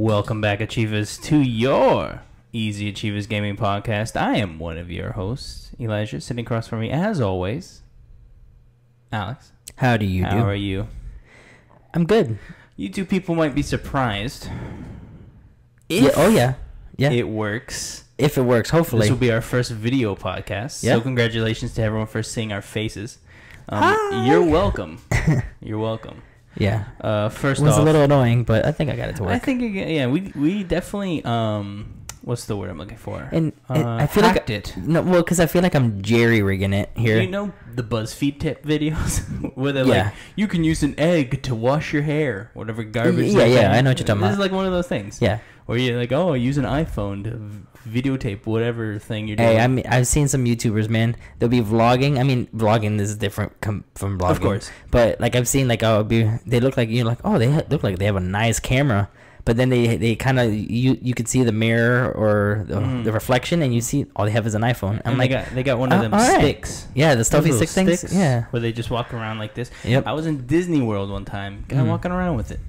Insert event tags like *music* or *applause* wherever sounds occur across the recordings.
Welcome back, Achievers, to your Easy Achievers Gaming Podcast. I am one of your hosts, Elijah. Sitting across from me, as always, Alex. How do you How do? How are you? I'm good. You two people might be surprised. Yeah, oh yeah, yeah. It works. if it works, hopefully. This will be our first video podcast. Yeah. So congratulations to everyone for seeing our faces. Um. You're welcome. *laughs* you're welcome. Yeah. Uh, first It was off, a little annoying, but I think I got it to work. I think it- yeah, we we definitely um, what's the word I'm looking for? and, and Uh, I feel like hacked it. no, well, because I feel like I'm jerry rigging it here. You know the BuzzFeed tip videos *laughs* where they're Yeah. like, you can use an egg to wash your hair, whatever garbage. Yeah, yeah. I know what you're talking This about. This is like one of those things. yeah. Where you're like, oh, use an iPhone to videotape whatever thing you're doing. Hey, I mean, I've seen some YouTubers, man. They'll be vlogging. I mean, vlogging is different com- from vlogging. Of course. But like I've seen, like oh, be they look like you know, like oh, they ha- look like they have a nice camera. But then they they kind of you you could see the mirror or the, Mhm. the reflection, and you see all they have is an iPhone. I'm and like, they got they got one of uh, them sticks. yeah, the stuffy stick things. sticks Yeah. Where they just walk around like this. Yep. I was in Disney World one time, guy Mhm. walking around with it,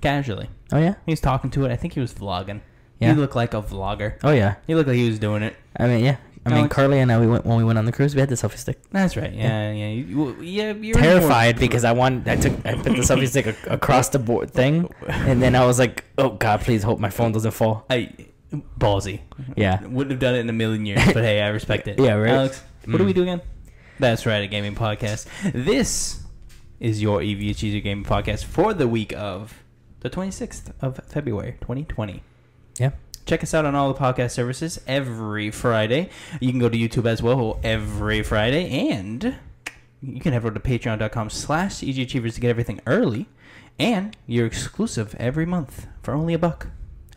casually. Oh yeah. He was talking to it. I think he was vlogging. Yeah. He looked like a vlogger. Oh yeah. He looked like he was doing it. I mean, yeah. I mean, Carly and I, we went when we went on the cruise. We had the selfie stick. That's right. Yeah, yeah, You- you- yeah. You're Terrified more- because I wanted. I took. I put the selfie stick across the board thing, and then I was like, "Oh God, please hope my phone doesn't fall." I ballsy. Yeah. Wouldn't have done it in a million years, but hey, I respect it. *laughs* Yeah, right? Alex, what do Mm. we do again? That's right, a gaming podcast. This is your Easy Achievers Gaming Podcast for the week of the 26th of February, 2020. Yeah. Check us out on all the podcast services every Friday. You can go to YouTube as well every Friday, and you can head over to patreon.com slash easyachievers to get everything early, and you're exclusive every month for only a buck.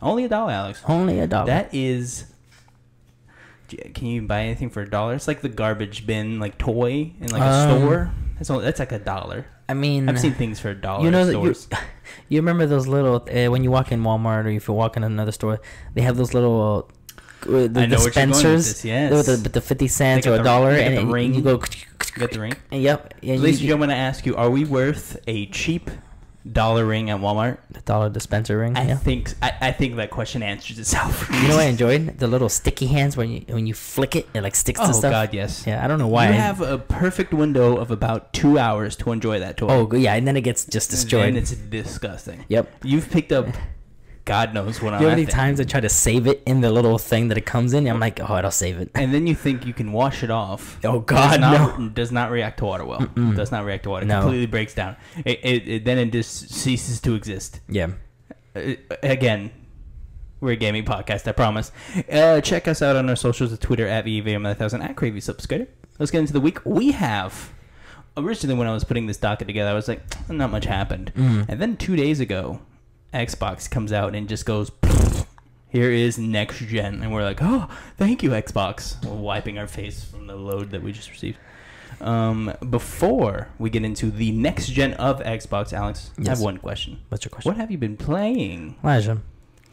Only a dollar, Alex. Only a dollar. That is. Can you buy anything for a dollar? It's like the garbage bin, like toy in like a Um, store. That's only, that's like a dollar. I mean, I've seen things for a dollar. you know stores. you, *laughs* you remember those little uh, when you walk in Walmart or if you walk in another store, they have those little uh, the I know where you're going with dispensers yes. with the, with the fifty cents or a dollar, and, the ring. you go. You got the ring. *laughs* Yep. And Ladies and you, gentlemen, I ask you: Are we worth a cheap dollar ring at Walmart? the dollar dispenser ring. I yeah. think I, I think that question answers itself. *laughs* You know what I *laughs* enjoyed? The little sticky hands when you when you flick it, it like sticks Oh to stuff. Oh God, yes. Yeah, I don't know why. You I- have a perfect window of about two hours to enjoy that toy. oh yeah, and then it gets just destroyed. And it's disgusting. yep. You've picked up, *laughs* God knows what You on know how many thing. times I try to save it in the little thing that it comes in? I'm like, oh, it'll save it. and then you think you can wash it off. Oh does God, not, no. Does not react to water well. Mm-mm. Does not react to water. No. Completely breaks down. It, it, it then it just ceases to exist. Yeah. Uh, again, we're a gaming podcast. I promise. Uh, check us out on our socials: at Twitter at VVM1000 at Cravy Subscriber. Let's get into the week. We have originally when I was putting this docket together, I was like, not much happened. Mhm. And then two days ago, Xbox comes out and just goes, *laughs* here is next gen. And we're like, oh, thank you, Xbox. We're wiping our face from the load that we just received. Um, before we get into the next gen of Xbox, Alex, I have one question. What's your question? What have you been playing? Elijah,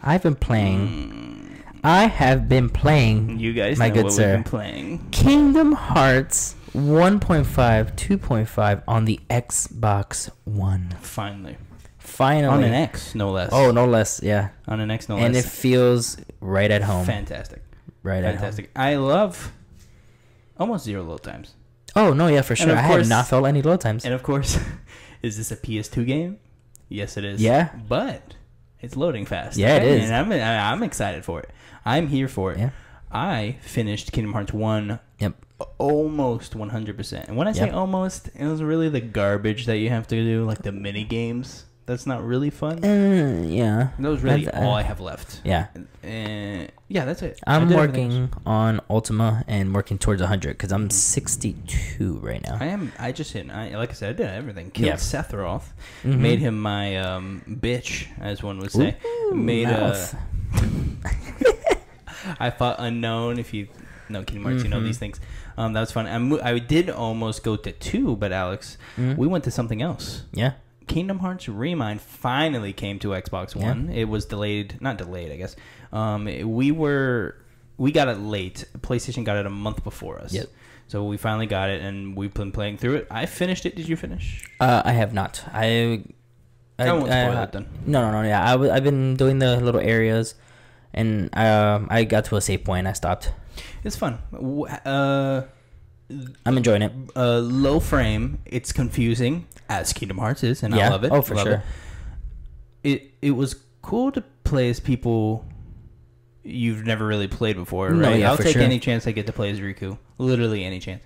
I've been playing. I have been playing You guys My know good what sir. we've been playing. Kingdom Hearts 1.5, 2.5 on the Xbox One. Finally. Finally. On an X, no less. Oh, no less. Yeah. On an X, no less and it feels right at home. Fantastic. right at home. Fantastic. I love almost zero load times. Oh, no, yeah, for sure. I course- have not felt any load times. And of course, *laughs* is this a PS2 game? Yes, it is. Yeah. But it's loading fast. Yeah, it is. And I'm, I'm excited for it. I'm here for it. Yeah. I finished Kingdom Hearts 1 Yep. almost 100%. And when I say Yep. almost, it was really the garbage that you have to do, like the mini games. That's not really fun. Uh, yeah. That was really I've- all I uh, have left. Yeah. And yeah, that's it. I I'm did everything else. working on Ultima and working towards 100 because I'm 62 right now. I am. I just hit. I like I said, I did everything. Killed Yeah. Sephiroth. Mhm. Made him my um, bitch, as one would say. Ooh, made uh, mouth. *laughs* I fought unknown. If you know Kingdom Hearts, you know Mhm. these things. Um, that was fun. I, mo- I did almost go to two, but Alex, Mhm. we went to something else. Yeah. Kingdom Hearts Re Mind finally came to Xbox Yeah. One. It was delayed, not delayed, I guess. Um, we were we got it late. PlayStation got it a month before us. Yep. So we finally got it, and we've been playing through it. I finished it. Did you finish? Uh, I have not. I I, won't spoil I- it then. No, no, no. Yeah, I w- I've been doing the little areas, and um, I got to a save point. I stopped. It's fun. Uh, I'm enjoying it. uh, low frame. It's confusing as Kingdom Hearts is, and yeah. I love it. Oh, for Love sure. It. it it was cool to play as people you've never really played before. No, Right? yeah, I'll take sure. any chance I get to play as Riku. Literally any chance.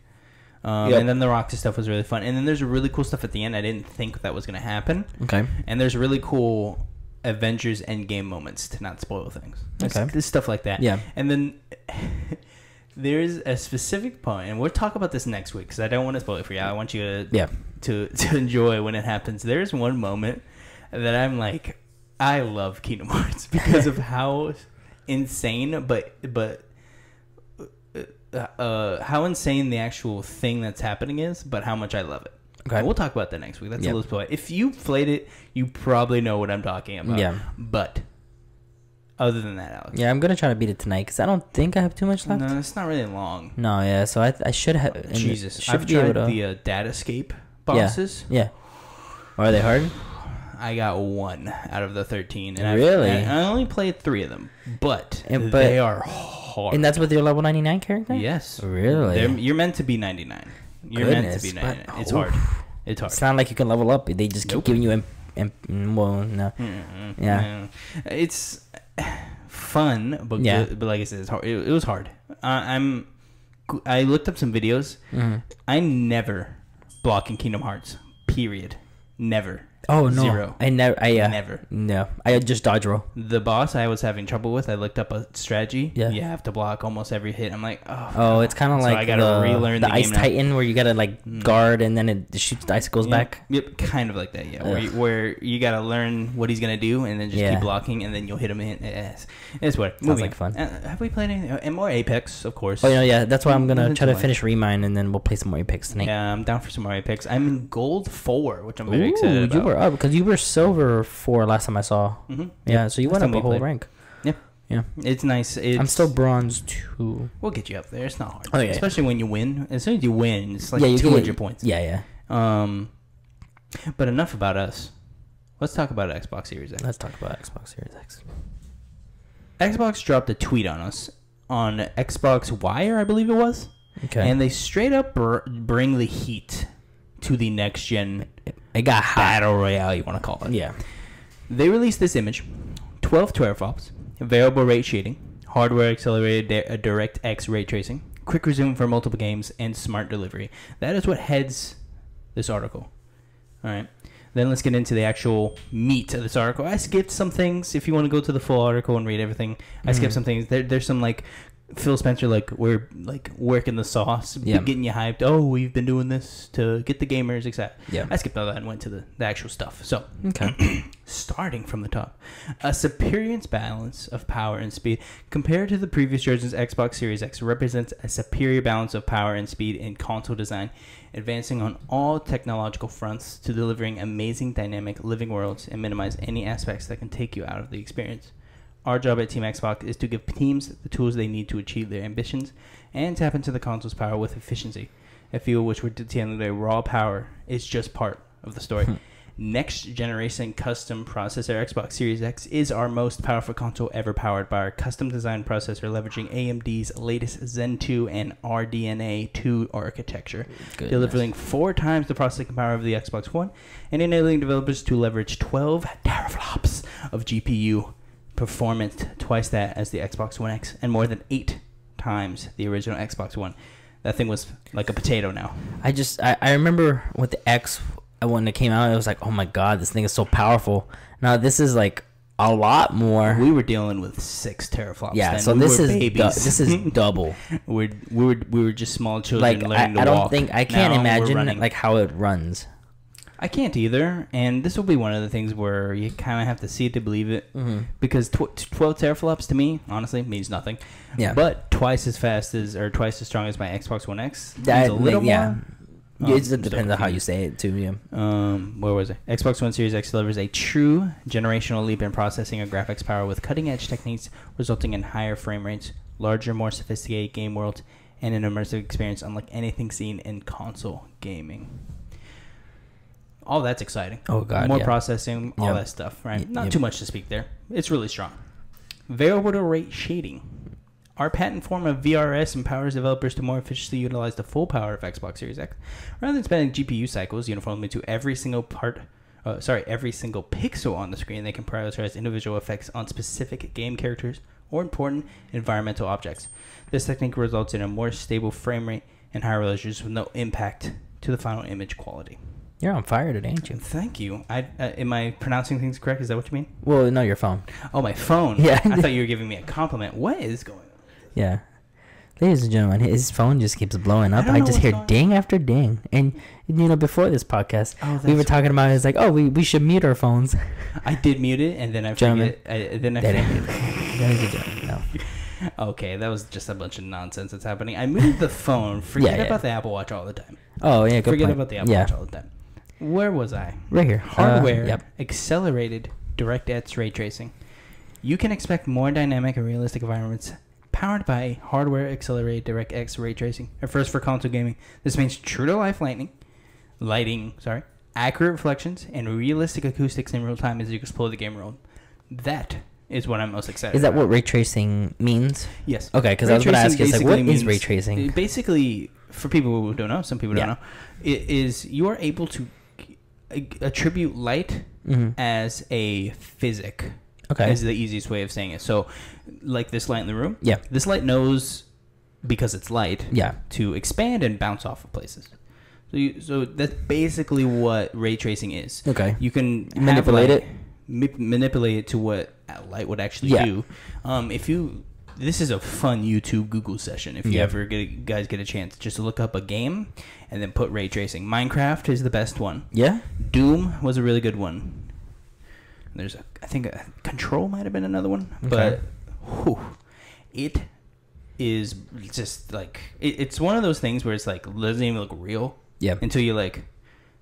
Um, Yep. And then the Roxas stuff was really fun. And then there's a really cool stuff at the end. I didn't think that was going to happen. Okay. And there's really cool Avengers Endgame moments to not spoil things. There's, Okay. there's stuff like that. Yeah. And then *laughs* there's a specific point, and we'll talk about this next week because I don't want to spoil it for you. I want you to Yeah. to to *laughs* enjoy when it happens. There's one moment that I'm like, I love Kingdom Hearts *laughs* because of how insane, but but uh, uh, how insane the actual thing that's happening is, but how much I love it. Okay. And we'll talk about that next week. That's Yep. a little spoiler. If you played it, you probably know what I'm talking about. Yeah. But other than that, Alex, Yeah, I'm gonna try to beat it tonight because I don't think I have too much left. No, it's not really long. No, yeah. So I I should have. Jesus, should I've be able tried to- the uh, data escape bosses. Yeah. yeah. Are they hard? I got one out of the thirteen. And Really? I've, I only played three of them, but, And- but- they are hard. And that's with your level 99 character? yes, Really? They're, you're meant to be ninety nine. You're meant to Goodness, be ninety nine. It's hard. It's hard. It's not like you can level up. They just keep Nope. giving you imp, imp, mm, well, no. Mm-mm. Yeah. it's fun, but Yeah. good, but like I said, it's hard. It, it was hard. Uh, I'm. I looked up some videos. Mhm. I'm never blocking Kingdom Hearts. Period. Never. Oh no! Zero. I never. I uh, Never. No, I just dodge roll. The boss I was having trouble with, I looked up a strategy. Yeah. You have to block almost every hit. I'm like, oh. Oh, it's kind of So like I gotta the, relearn the, the ice now. titan where you gotta like Mm. guard and then it shoots the icicles back. Yep, kind of like that. Yeah, where you, where you gotta learn what he's gonna do and then just Yeah. keep blocking and then you'll hit him in. It's, it's what Sounds like fun. Uh, have we played uh, And more Apex, of course. Oh yeah, yeah. That's why I'm gonna Nothing try to finish Re Mind and then we'll play some more Apex tonight. Yeah, I'm down for some more Apex. I'm in gold four, which I'm very Ooh, excited about. Were up because you were silver four last time I saw. hmm Yeah, so you Last went up a whole played. rank. Yep. Yeah. It's nice. It's, I'm still bronze two. We'll get you up there. It's not hard. Oh, yeah, yeah. Especially when you win. As soon as you win, it's like yeah, you get- 200 points. Yeah, yeah. Um, but enough about us. Let's talk about Xbox Series X. Let's talk about Xbox Series X. Xbox dropped a tweet on us on Xbox Wire, I believe it was, Okay. and they straight up br- bring the heat to the next gen it got hot. battle royale. You want to call it? Yeah. They released this image 12 teraflops, variable rate shading, hardware accelerated uh, DirectX ray tracing, quick resume for multiple games, and smart delivery. That is what heads this article. All right. Then let's get into the actual meat of this article. I skipped some things. If you want to go to the full article and read everything, I skipped Mhm. some things. There, there's some like Phil Spencer, like we're like working the sauce, Yeah. getting you hyped. Oh, we've been doing this to get the gamers excited. Yeah. I skipped all that and went to the, the actual stuff. So Okay. *clears throat* starting from the top. A superior balance of power and speed compared to the previous generation's Xbox Series X represents a superior balance of power and speed in console design, advancing on all technological fronts to delivering amazing dynamic living worlds and minimize any aspects that can take you out of the experience. Our job at Team Xbox is to give teams the tools they need to achieve their ambitions and tap into the console's power with efficiency. A field which we're detailing today, raw power is just part of the story. Hmm. Next generation custom processor Xbox Series X is our most powerful console ever powered by our custom designed processor leveraging AMD's latest Zen 2 and RDNA 2 architecture, Goodness. delivering four times the processing power of the Xbox One and enabling developers to leverage 12 teraflops of GPU performance, twice that as the Xbox One X, and more than eight times the original Xbox One. That thing was like a potato now. I just I, I remember with the X uh, when it came out, it was like, oh my god, this thing is so powerful. Now this is like a lot more. We were dealing with six teraflops. yeah, then. so We this is du- this is *laughs* double. we're, we were we were just small children like I, learning to I don't walk. think I can't Now imagine running. like how it runs. I can't either, and this will be one of the things where you kind of have to see it to believe it, Mm-hmm. because tw- twelve teraflops to me, honestly, means nothing. Yeah. but twice as fast as or twice as strong as my Xbox One X. That a little ma- yeah. Oh, it just depends on how you say it too. Yeah. Um, where was it? Xbox One Series X delivers a true generational leap in processing and graphics power with cutting edge techniques, resulting in higher frame rates, larger, more sophisticated game worlds, and an immersive experience unlike anything seen in console gaming. All that's exciting. Oh, God, more yeah. processing, all Yep. that stuff, right? Not yep. too much to speak there. It's really strong. Variable rate shading. Our patent form of VRS empowers developers to more efficiently utilize the full power of Xbox Series X, rather than spending GPU cycles uniformly to every single part. Uh, sorry, every single pixel on the screen. They can prioritize individual effects on specific game characters or important environmental objects. This technique results in a more stable frame rate and higher resolution with no impact to the final image quality. You're on fire today, ain't you? Thank you. I uh, am I pronouncing things correct? Is that what you mean? Well, no, your phone. Oh, my phone. Yeah. I thought you were giving me a compliment. What is going on? Yeah. Ladies and gentlemen, his phone just keeps blowing up. don't I, just hear on. ding after ding. And, you know, before this podcast, Oh, we were talking about it's like, oh, we, we should mute our phones. I did mute it, and then I Gentlemen. forget. I, then I forget. Ladies and gentlemen, no. *laughs* Okay, that was just a bunch of nonsense that's happening. I muted the phone. *laughs* Forget yeah. about the Apple Watch all the time. Oh, yeah, good Forget point. about the Apple yeah. Watch all the time. Where was I? Right here. Uh, Hardware yep. accelerated DirectX ray tracing. You can expect more dynamic and realistic environments powered by hardware accelerated DirectX ray tracing. At first for console gaming, this means true to life lighting, lighting, sorry, accurate reflections, and realistic acoustics in real time as you explore the game world. That is what I'm most excited. Is that about. what ray tracing means? Yes. Okay, because I was gonna ask you, like, what basically is ray tracing? Basically, for people who don't know, some people don't know, it is you are able to attribute light hmm as a physic. Okay. Is the easiest way of saying it. So, like this light in the room. Yeah. This light knows because it's light. Yeah. To expand and bounce off of places. So, you, so that's basically what ray tracing is. Okay. You can Manipulate light- it? ma- manipulate it to what light would actually Yeah. do. Um, if you, this is a fun YouTube Google session. If you Yeah. ever get guys get a chance, just to look up a game and then put ray tracing. Minecraft is the best one. Yeah? Doom was a really good one. There's a, I think a, Control might have been another one, okay. but whew, it is just like it, it's one of those things where it's like doesn't even look real Yeah. until you like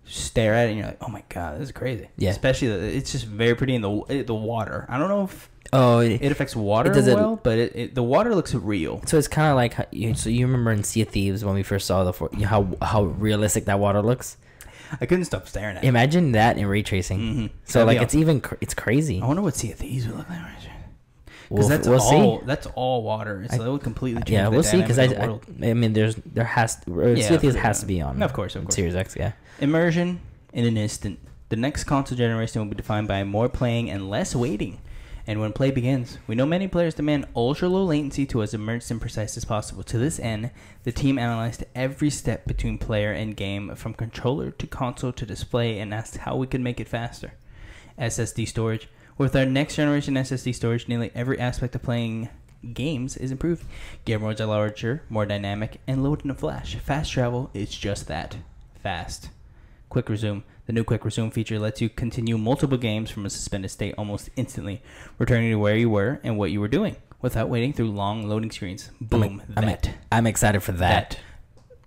stare at it and you're like, oh my god, this is crazy. Yeah. especially the, it's just very pretty in the eh, the water. I don't know if Oh, it, it affects water does it- well, but it, it the water looks real. so it's kind of like how you, so you remember in Sea of Thieves when we first saw the how how realistic that water looks. I couldn't stop staring at it. Imagine that in ray tracing. Mhm. So That'd like it's even cr- it's crazy. I wonder what Sea of Thieves would look like. Because We'll, that's we'll all see. that's all water. So I- that would completely change Yeah, we'll see because I, dynamic of the I. I mean there's there has uh, Yeah, Sea of Thieves has to be on. Of course, of course. Series X, yeah. Immersion in an instant. The next console generation will be defined by more playing and less waiting. And when play begins, we know many players demand ultra low latency to as immersed and precise as possible. To this end, the team analyzed every step between player and game, from controller to console to display, and asked how we could make it faster. SSD storage. With our next generation SSD storage, nearly every aspect of playing games is improved. Game modes are larger, more dynamic, and load in a flash. Fast travel is just that fast. Quick Resume. The new Quick Resume feature lets you continue multiple games from a suspended state almost instantly, returning to where you were and what you were doing without waiting through long loading screens. Boom. I'm, that. I'm excited for that that.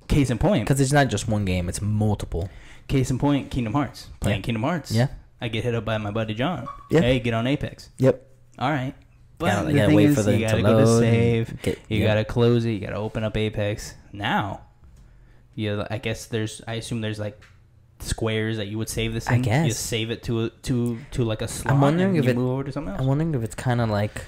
Case in point. because it's not just one game; it's multiple. Case in point. Kingdom Hearts. Playing Yeah. Kingdom Hearts. Yeah. I get hit up by my buddy John. Yeah. Hey, get on Apex. Yep. All right. But Gotta- the gotta thing wait is, for them you to gotta go to save. get- you yeah. gotta close it. You gotta open up Apex. Now, yeah, I guess there's. I assume there's like squares that you would save this I in. You save it to a, to to like a slot. I'm wondering if it- move over to something else. I'm wondering if it's kind of like,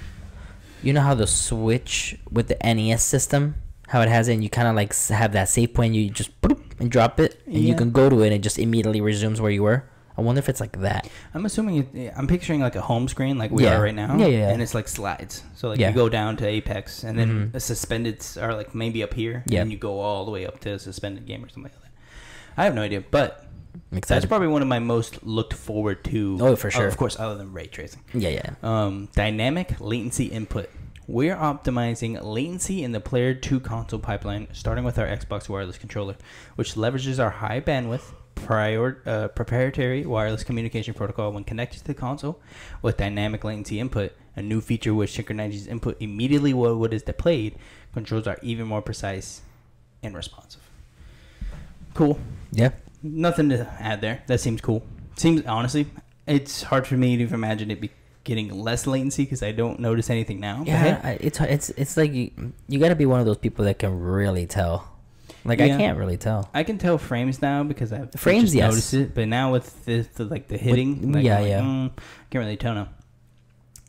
you know how the Switch with the NES system, how it has it, and you kind of like have that save point, you just boop, and drop it, and you can go to it, and it just immediately resumes where you were. I wonder if it's like that. I'm assuming. It, I'm picturing like a home screen, like we Yeah. are right now. Yeah, yeah, yeah. And it's like slides. So like Yeah. you go down to Apex, and then Mhm. the suspended are like maybe up here, Yeah. and you go all the way up to a suspended game or something like that. I have no idea, but I'm that's probably one of my most looked forward to. Oh, for sure. Of course, other than ray tracing. yeah, yeah. Um, dynamic latency input. We're optimizing latency in the player 2 console pipeline, starting with our Xbox wireless controller, which leverages our high bandwidth prior, uh, proprietary wireless communication protocol when connected to the console with dynamic latency input, a new feature which synchronizes input immediately while what is displayed. Controls are even more precise and responsive. Cool. Yeah. Nothing to add there. That seems cool. Seems honestly, it's hard for me to imagine it be getting less latency because I don't notice anything now. Yeah, hey, I- it's it's it's like you you got to be one of those people that can really tell. Like Yeah. I can't really tell. I can tell frames now because I've frames, yes. noticed it. But now with the, the like the hitting, like, yeah, like, yeah. mm, can't really tell now.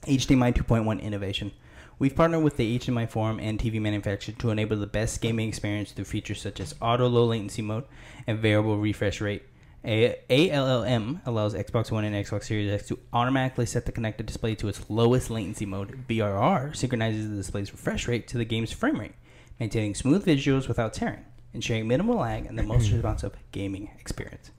HDMI 2.1 innovation. We've partnered with the HDMI forum and TV manufacturer to enable the best gaming experience through features such as auto low latency mode and variable refresh rate. A- ALLM allows Xbox One and Xbox Series X to automatically set the connected display to its lowest latency mode. VRR synchronizes the display's refresh rate to the game's frame rate, maintaining smooth visuals without tearing, ensuring minimal lag and the most *clears throat* responsive gaming experience.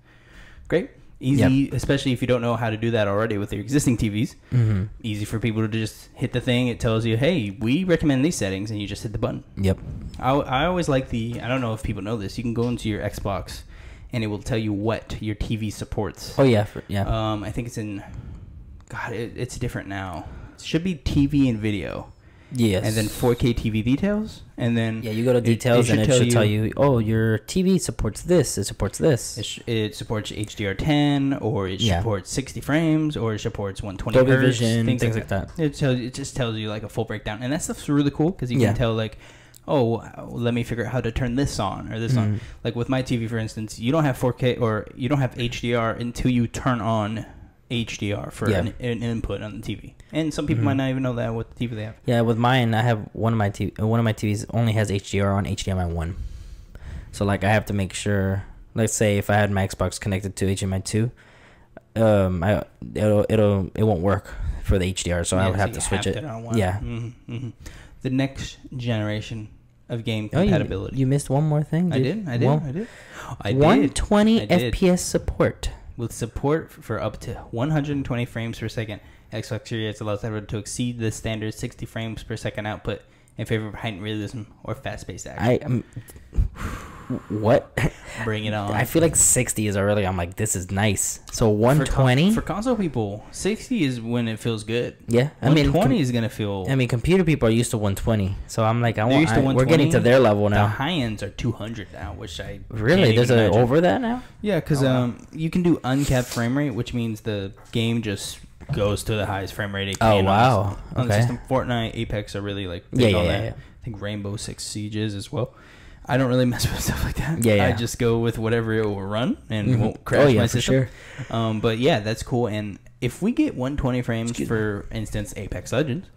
Great. Easy, especially if you don't know how to do that already with your existing TVs. Mm-hmm. Easy for people to just hit the thing. It tells you, hey, we recommend these settings, and you just hit the button. Yep. I, I always like the, I don't know if people know this, you can go into your Xbox and it will tell you what your TV supports. Oh yeah. For, yeah. Um, I think it's in, God, it, it's different now. It should be TV and video, yes. and then 4K TV details, and then Yeah, you go to it- details and it should tell you, oh, your TV supports this. It supports this. It, sh- it supports HDR10, or it Yeah. supports 60 frames, or it supports 120 Dolby hertz, Vision, things, like that. It tells it just tells you like a full breakdown, and that stuff's really cool because you Yeah. can tell like, oh, let me figure out how to turn this on or this on. Mhm. Like with my TV, for instance, you don't have 4K or you don't have HDR until you turn on HDR for Yeah. an, an input on the TV. And some people Mhm. might not even know that what TV they have. Yeah, with mine, I have one of my TV, one of my TVs only has HDR on HDMI one. So like, I have to make sure. Let's say if I had my Xbox connected to HDMI two, um, I it'll it'll it won't work for the HDR, so I Yeah, would have to switch it. on one. Yeah. hmm hmm The next generation of game Oh, you, compatibility. you missed one more thing. I dude. did. I did. One- I did. I did. 120 I did. FPS support. With support for up to 120 frames per second, Xbox Series X allows everyone to exceed the standard 60 frames per second output in favor of heightened realism or fast-paced action. I um, what? Bring it *laughs* on. I feel like 60 is already. I'm like, this is nice. So For con- 120. for, console people, 60 is when it feels good. yeah, I mean, 120 com- is gonna feel. I mean, computer people are used to 120. So I'm like, I want. I- we're getting to their level now. the high ends are 200 now, which I Really? There's a imagine. over that now? Yeah, because Oh, um, you can do uncapped frame rate, which means the game just goes to the highest frame rate it Oh, can. on wow. On the Okay. system, Fortnite, Apex are really like Yeah, yeah, yeah, that. yeah. I think Rainbow Six Sieges as well. I don't really *laughs* mess with stuff like that. Yeah, yeah. I just go with whatever it will run and Mhm. won't crash oh yeah, my for sure. Um, but yeah, that's cool. And if we get 120 frames, Excuse for instance, Apex Legends,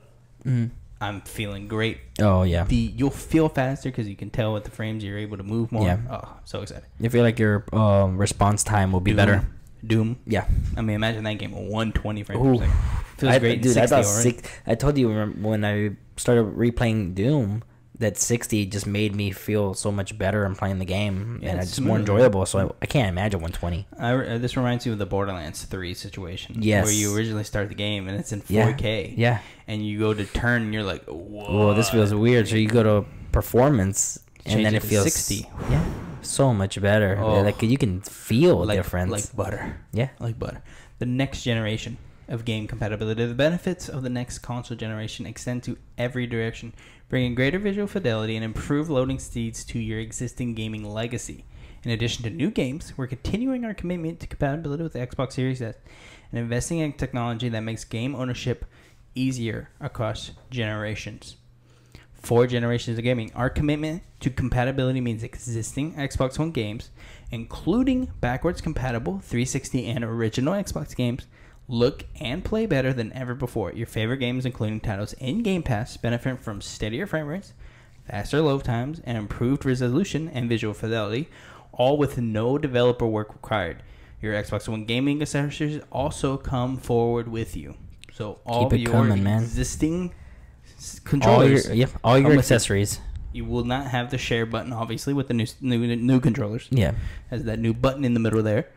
Mhm. I'm feeling great. Oh yeah. The you'll feel faster because you can tell with the frames you're able to move more. Yeah. Oh, so excited. You feel like your um, response time will be Doom. better. Doom. Yeah. I mean, imagine that game at 120 frames Ooh. per second. Feels I, great. dude. I 60 thought already. six, I told you when I started replaying Doom that 60 just made me feel so much better in playing the game, Yeah, and it's it's more enjoyable. So I, I can't imagine 120. I, uh, this reminds me of the Borderlands 3 situation. Yes. Where you originally start the game and it's in 4K. Yeah. And you go to turn and you're like, whoa. Well, this feels weird. So you go to performance, and then it it feels 60. Yeah. So much better. Oh. Like you can feel like, difference. Like butter. yeah. Like butter. The next generation of game compatibility. The benefits of the next console generation extend to every direction, bringing greater visual fidelity and improved loading speeds to your existing gaming legacy. In addition to new games, we're continuing our commitment to compatibility with the Xbox Series S and investing in technology that makes game ownership easier across generations. Four generations of gaming. Our commitment to compatibility means existing Xbox One games, including backwards compatible 360 and original Xbox games, look and play better than ever before. Your favorite games, including titles in Game Pass, benefit from steadier frame rates, faster load times, and improved resolution and visual fidelity, all with no developer work required. Your Xbox One gaming accessories also come forward with you. So all Keep it your coming, man. existing s- All controllers, your, yep, all your accessories. you will not have the share button, obviously, with the new new, new controllers. Yeah. Has that new button in the middle there.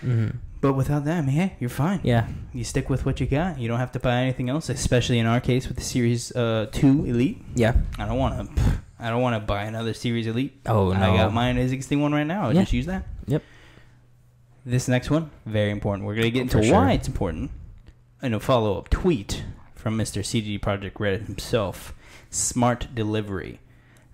Hmm But without that, I mean, hey, you're fine. Yeah. You stick with what you got. You don't have to buy anything else, especially in our case with the Series uh, Two Elite. Yeah. I don't want to. I don't want to buy another Series Elite. Oh no. I got mine as existing one right now. I'll Yeah. just use that. Yep. This next one, very important. We're gonna get into sure. why it's important in a follow up tweet from Mr. CD Projekt Red himself. Smart delivery.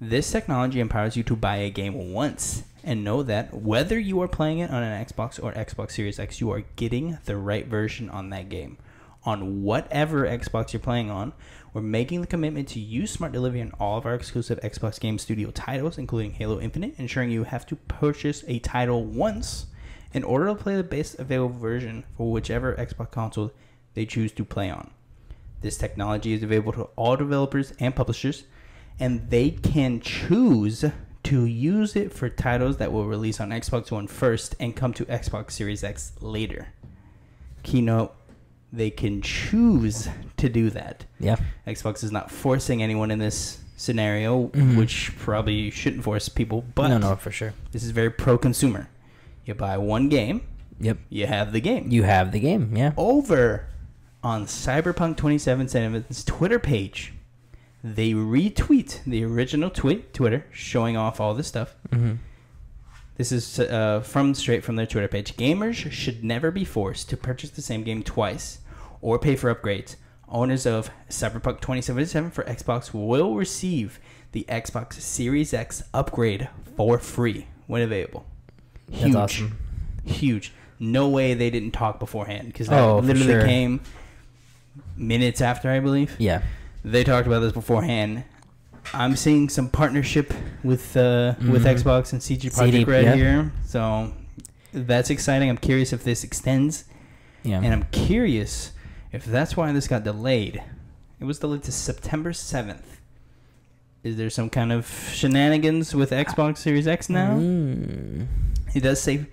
This technology empowers you to buy a game once and know that whether you are playing it on an Xbox or Xbox Series X, you are getting the right version on that game. on whatever Xbox you're playing on. We're making the commitment to use Smart Delivery on all of our exclusive Xbox Game Studio titles, including Halo Infinite, ensuring you have to purchase a title once in order to play the best available version for whichever Xbox console they choose to play on. This technology is available to all developers and publishers, and they can choose to use it for titles that will release on Xbox One first and come to Xbox Series X later. Keynote, they can choose to do that. Yeah. Xbox is not forcing anyone in this scenario, Mhm. which probably shouldn't force people, but no, no, for sure. this is very pro consumer. You buy one game, Yep. you have the game. You have the game. Yeah. Over on Cyberpunk 27's Twitter page, they retweet the original tweet, Twitter, showing off all this stuff. Mm-hmm. This is uh, from straight from their Twitter page. Gamers should never be forced to purchase the same game twice or pay for upgrades. Owners of Cyberpunk 2077 for Xbox will receive the Xbox Series X upgrade for free when available. That's awesome. Huge. No way they didn't talk beforehand because that Oh, literally sure. came minutes after, I believe. Yeah. They talked about this beforehand. I'm seeing some partnership with uh, with Mhm. Xbox and CD Projekt CD, Red yeah. here, so that's exciting. I'm curious if this extends, Yeah. and I'm curious if that's why this got delayed. It was delayed to September 7th. Is there some kind of shenanigans with Xbox Series X now? Mm. It does say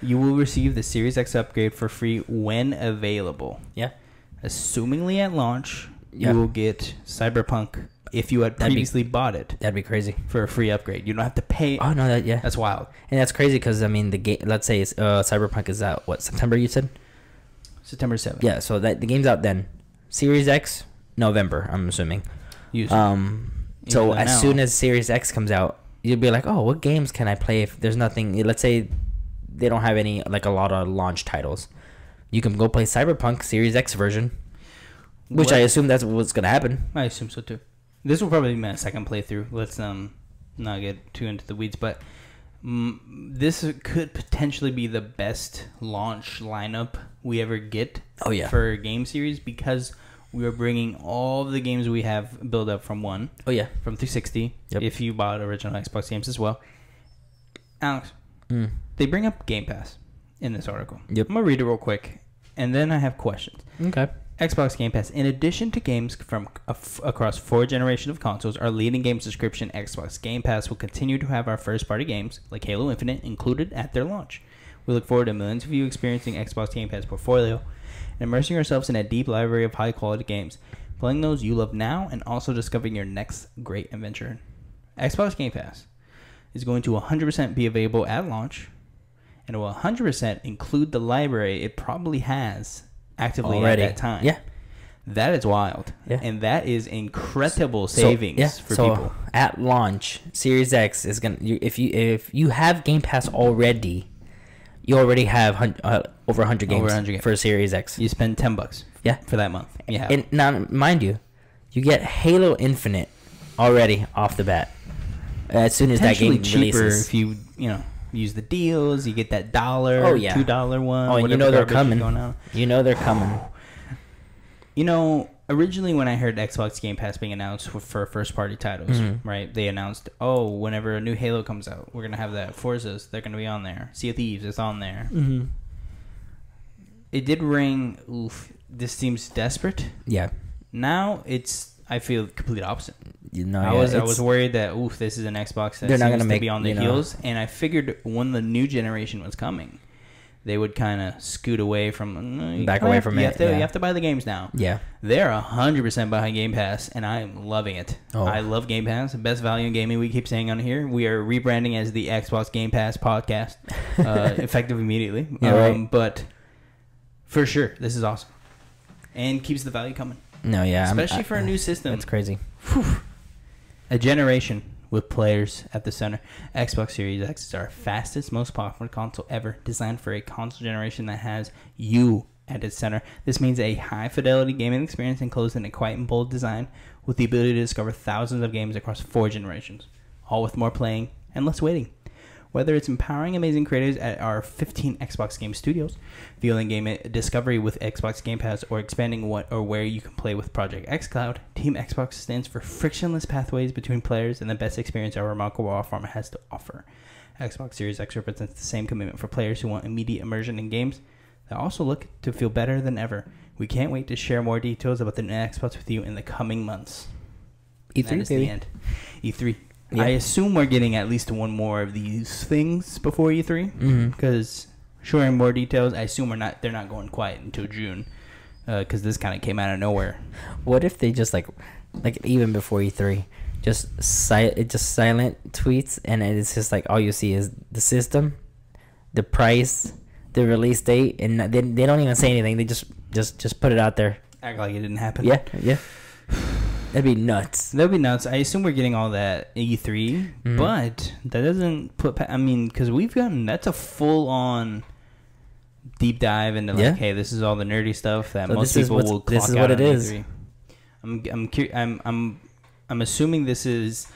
you will receive the Series X upgrade for free when available. Yeah. Assumingly at launch, Yeah. you will get Cyberpunk if you had That'd be- previously bought it That'd be crazy. for a free upgrade. You don't have to pay. Oh no, that yeah. That's wild. And that's crazy because I mean the game. Let's say it's, uh, Cyberpunk is out. What September? You said. September 7th. Yeah. So that the game's out then. Series X November. I'm assuming. Um. So as now. soon as Series X comes out, you'll be like, oh, what games can I play if there's nothing? Let's say they don't have any like a lot of launch titles. You can go play Cyberpunk Series X version, which What- I assume that's what's gonna happen. I assume so too. This will probably be my second playthrough. Let's um not get too into the weeds, but mm, this could potentially be the best launch lineup we ever get Oh yeah. for a game series because we are bringing all the games we have built up from one oh yeah. from 360. Yep. If you bought original Xbox games as well, Alex, Mm. they bring up Game Pass in this article. Yep. I'm gonna read it real quick, and then I have questions. Okay. Xbox Game Pass, in addition to games from af- across four generations of consoles, our leading game subscription, Xbox Game Pass, will continue to have our first party games, like Halo Infinite, included at their launch. We look forward to millions of you experiencing Xbox Game Pass portfolio and immersing yourselves in a deep library of high quality games, playing those you love now, and also discovering your next great adventure. Xbox Game Pass is going to 100% be available at launch, and will 100% include the library it probably has actively Already. at that time. Yeah. That is wild. Yeah. And that is incredible So- savings yeah, for so people. At launch, Series X is gonna. You, if you if you have Game Pass already, you already have uh, over 100 games Over 100 games. for Series X. You spend 10 bucks Yeah. for that month. Yeah. And now, mind you, you get Halo Infinite already off the bat as soon as that game cheaper releases. if you, you know, use the deals, you get that dollar, Oh, yeah. $2 one. Oh, and you know they're coming. going on. You know they're coming. *sighs* You know, originally when I heard Xbox Game Pass being announced for, for first party titles, Mhm. right? They announced, oh, whenever a new Halo comes out, we're gonna have that Forza's. They're gonna be on there. Sea of Thieves is on there. Mm-hmm. It did ring. Oof, this seems desperate. Yeah. Now it's. I feel complete opposite. You know, I yeah, was I was worried that oof, this is an Xbox that They're not gonna to make, be on the you know- heels, and I figured when the new generation was coming, they would kind of scoot away from "Mm, Back away have- from you it, Have to, yeah. You have to buy the games now. Yeah. They're hundred percent behind Game Pass, and I am loving it. Oh. I love Game Pass, best value in gaming. We keep saying on here. We are rebranding as the Xbox Game Pass podcast, uh, *laughs* effective immediately. Yeah, right. But for sure, this is awesome, and keeps the value coming, No, yeah. I'm- especially I- for a new system. That's crazy. A generation with players at the center. Xbox Series X is our fastest, most powerful console ever, designed for a console generation that has you at its center. This means a high fidelity gaming experience enclosed in a quiet and bold design with the ability to discover thousands of games across four generations, all with more playing and less waiting. Whether it's empowering amazing creators at our 15 Xbox Game Studios, fueling game discovery with Xbox Game Pass, or expanding what or where you can play with Project xCloud, Team Xbox stands for frictionless pathways between players and the best experience our remarkable platform has to offer. Xbox Series X represents the same commitment for players who want immediate immersion in games that also look to feel better than ever. We can't wait to share more details about the new Xbox with you in the coming months. E3 is the baby. end. E3. Yeah. I assume we're getting at least one more of these things before E3 Mm-hmm. because sharing more details. I assume we're not. They're not going quiet until June because this kind of came out of nowhere. What if they just like, like even before E3, just si- just silent tweets, and it's just like all you see is the system, the price, the release date, and they, they don't even say anything. They just just just put it out there. Act like it didn't happen. Yeah, yeah. That'd be nuts. That'd be nuts. I assume we're getting all that at E3, Mhm. but that doesn't put. I mean, because we've gotten that's a full on deep dive into like, Yeah. hey, this is all the nerdy stuff that So most people what's- will. this is out what it on. E3. I'm I'm cur- I'm I'm I'm assuming this is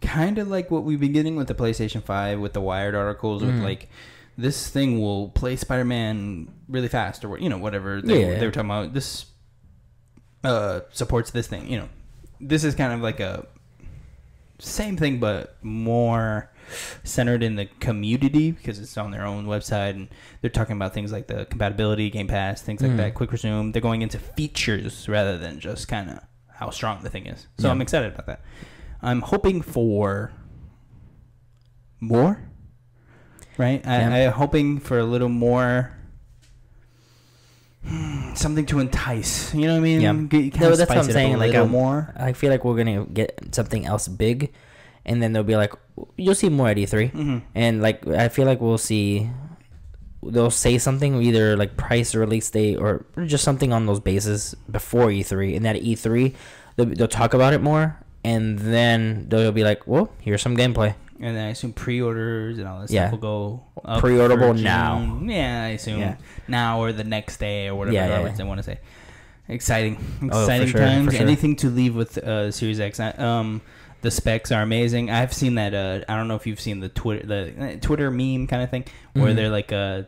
kind of like what we've been getting with the PlayStation Five with the Wired articles with Mhm. like. This thing will play Spider-Man really fast, or you know whatever they, Yeah. they were talking about. This uh, supports this thing. You know, this is kind of like a same thing, but more centered in the community because it's on their own website and they're talking about things like the compatibility, Game Pass, things like Mhm. that, quick resume. They're going into features rather than just kind of how strong the thing is. So Yeah. I'm excited about that. I'm hoping for more. Right, Yeah. I, I'm hoping for a little more *sighs* something to entice. You know what I mean? Yeah. Get- kind No, that's what I'm it up saying, A like, little um, more. I feel like we're gonna get something else big, and then they'll be like, you'll see more at E3, hmm and like I feel like we'll see. They'll say something either like price or release date or just something on those bases before E3, and that E3 they'll, they'll talk about it more, and then they'll be like, "Well, here's some gameplay." And then I assume pre-orders and all that Yeah. stuff will go up Pre-orderable now. Yeah, I assume Yeah. now or the next day or whatever Yeah, yeah, yeah. they want to say. Exciting, Oh, exciting sure, times. sure. Anything to leave with uh, Series X. Um, the specs are amazing. I've seen that. Uh, I don't know if you've seen the Twitter the uh, Twitter meme kind of thing where Mhm. they're like uh,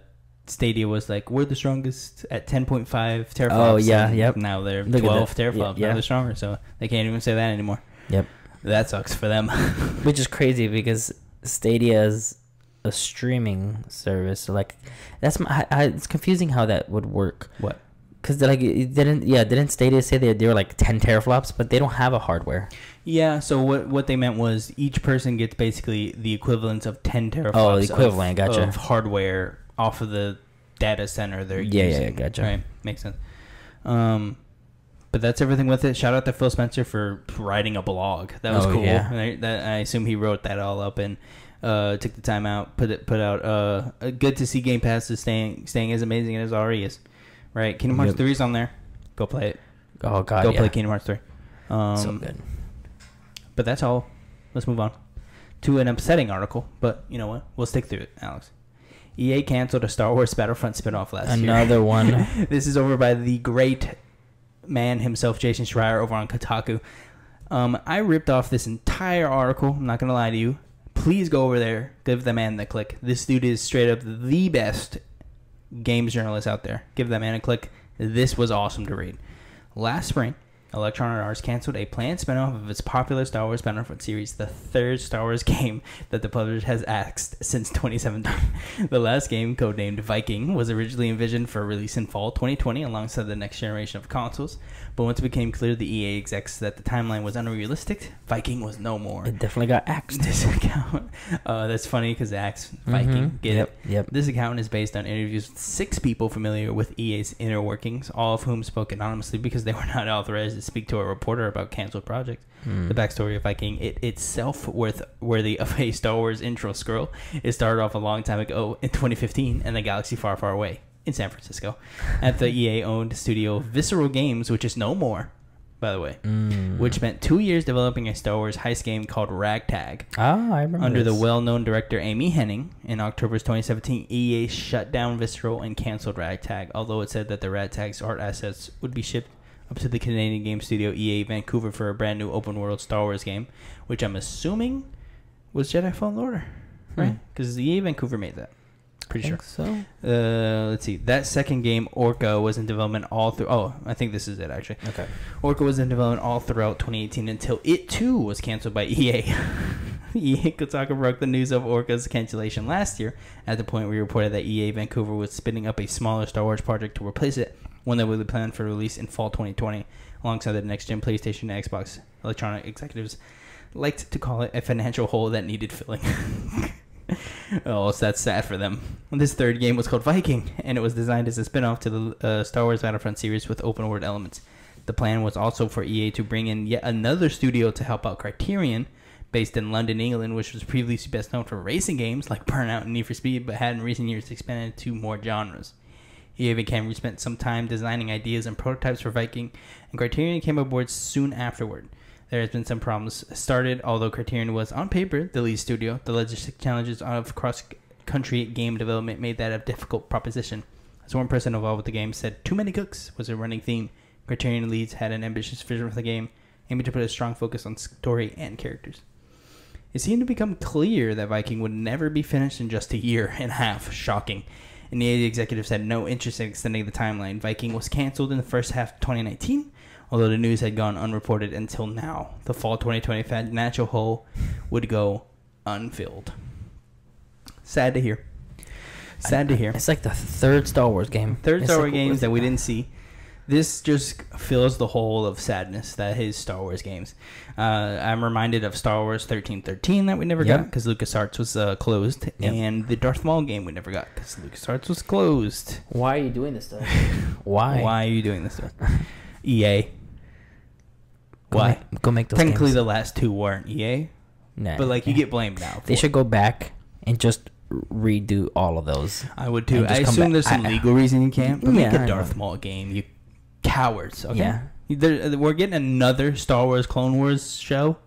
Stadia was like we're the strongest at 10.5 teraflops. Oh, yeah, yep. Now they're Look 12 that. Yeah, teraflops. yeah. Now they're stronger, so they can't even say that anymore. Yep. That sucks for them. *laughs* Which is crazy because Stadia is a streaming service. So like, that's my. I, I, it's confusing how that would work. what? Cause like it didn't yeah didn't Stadia say they they were like ten teraflops but they don't have a hardware. Yeah, so what what they meant was each person gets basically the equivalent of 10 teraflops Oh, the equivalent, of, gotcha. of hardware off of the data center they're Yeah, yeah, yeah, gotcha. Right, makes sense. Um, but that's everything with it. Shout out to Phil Spencer for writing a blog. That was Oh, cool. yeah. Right? That I assume he wrote that all up and uh, took the time out, put it put out. Uh, good to see Game Pass is staying staying as amazing as it already is. Right, Kingdom Hearts Yep. three is on there. Go play it. Oh god, Go yeah. play Kingdom Hearts three. Um, so good. but that's all. Let's move on to an upsetting article. But you know what? We'll stick through it, Alex. EA canceled a Star Wars Battlefront spinoff last year. Another one. *laughs* this is over by the great man himself, Jason Schreier, over on Kotaku. Um, I ripped off this entire article. I'm not gonna lie to you. Please go over there, give the man the click. This dude is straight up the best games journalist out there. Give that man a click. This was awesome to read. Last spring, Electronic Arts canceled a planned spinoff of its popular Star Wars Battlefront series, the third Star Wars *laughs* game that the publisher has axed since 2017. *laughs* the last game, codenamed Viking, was originally envisioned for release in fall 2020 alongside the next generation of consoles, but once it became clear to the EA execs that the timeline was unrealistic, Viking was no more. It definitely got axed. This *laughs* account, uh, that's funny because Axe Viking, Mhm. get Yep. it? Yep. This account is based on interviews with six people familiar with EA's inner workings, all of whom spoke anonymously because they *laughs* were not authorized to speak to a reporter about canceled projects. Mm. The backstory of Viking it itself worth worthy of a Star Wars intro scroll. It started off a long time ago in 2015 in the galaxy far, far away in San Francisco, at the EA-owned studio Visceral Games, which is no more, by the way. Mm. Which spent two years developing a Star Wars heist game called Ragtag. Ah, I remember Under the well-known director Amy Hennig, in October 2017, EA shut down Visceral and canceled Ragtag, although it said that the Ragtag's art assets would be shipped up to the Canadian game studio EA Vancouver for a brand new open-world Star Wars game, which I'm assuming was Jedi Fallen Order. right? Hmm. Because EA Vancouver made that. Pretty sure. Think so. Uh, let's see. That second game, Orca, was in development all through. Oh, I think this is it actually. Okay. Orca was in development all throughout 2018 until it too was canceled by EA. EA Kotaku broke the news of Orca's cancellation last year at the point we reported that EA Vancouver was spinning up a smaller Star Wars project to replace it, one that would be planned for release in fall 2020, alongside the next gen PlayStation and Xbox. Electronic executives liked to call it a financial hole that needed filling. *laughs* *laughs* oh, so that's sad for them. This third game was called Viking, and it was designed as a spin off to the uh, Star Wars Battlefront series with open world elements. The plan was also for EA to bring in yet another studio to help out Criterion, based in London, England, which was previously best known for racing games like Burnout and Need for Speed, but had in recent years expanded to more genres. EA Vancouver spent some time designing ideas and prototypes for Viking, and Criterion came aboard soon afterward. There has been some problems started, although Criterion was on paper the lead studio. The logistic challenges of cross-country game development made that a difficult proposition. As one person involved with the game said, "Too many cooks" was a running theme. Criterion leads had an ambitious vision for the game, aiming to put a strong focus on story and characters. It seemed to become clear that Viking would never be finished in just a year and a half. Shocking. And the executives had no interest in extending the timeline. Viking was canceled in the first half of 2019, although the news had gone unreported until now. The fall 2020 financial hole would go unfilled. Sad to hear. Sad to hear. It's like the third Star Wars game. Third It's Star like- Wars games that we didn't see. This just fills the hole of sadness that is Star Wars games. Uh, I'm reminded of Star Wars 1313 that we never Yep. got because LucasArts was uh, closed, Yep. and the Darth Maul game we never got because LucasArts was closed. Why are you doing this stuff? *laughs* Why? Why are you doing this stuff? EA. Go Why? Make, go make those Technically, games. the last two weren't EA, Nah, but like you get blamed now. They for should go back and just redo all of those. I would too. I assume back. there's some I- legal reason you can't, but make a Darth. Maul game, you cowards. Okay? Yeah. There, we're getting another Star Wars Clone Wars show.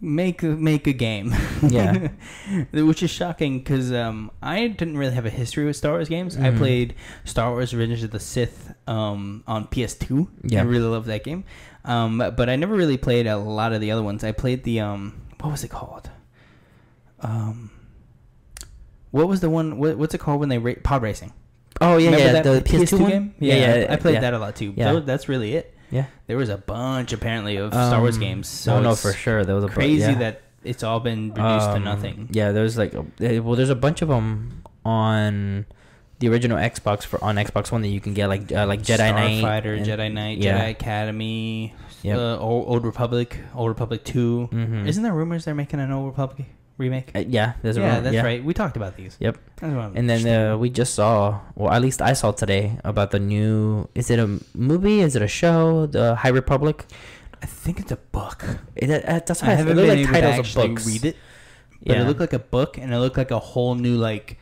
Make a- make a game. *laughs* Yeah. *laughs* which is shocking because um, I didn't really have a history with Star Wars games. I Mhm. played Star Wars: Revenge of the Sith um, on PS2. Yeah. I really love that game. Um, but I never really played a lot of the other ones. I played the um, what was it called? Um, what was the one? What, what's it called when they ra- pod racing? Oh yeah, Remember yeah. that The PS2 one? game? Yeah, yeah. I, I played yeah. that a lot too. Yeah. Tho- that's really it. Yeah. There was a bunch apparently of Star Wars Um, games. So oh no, for sure. There was a crazy yeah. that it's all been reduced to Um, nothing. Yeah, there's like a, eh, well, there's a bunch of them on the original Xbox for on Xbox One that you can get like uh, like Jedi Knight, Starfighter, Jedi Knight, yeah. Jedi Academy, Yep. uh, Old, Old Republic, Old Republic 2 Mhm. Isn't there rumors they're making an Old Republic remake? Uh, yeah, there's a yeah, that's yeah. right. We talked about these. Yep. That's what I'm And then uh, we just saw, well, at least I saw today about the new. Is it a movie? Is it a show? The High Republic. I think it's a book. It, uh, that's I why I haven't look been like able to actually books. read it, but Yeah, it looked like a book, and it looked like a whole new like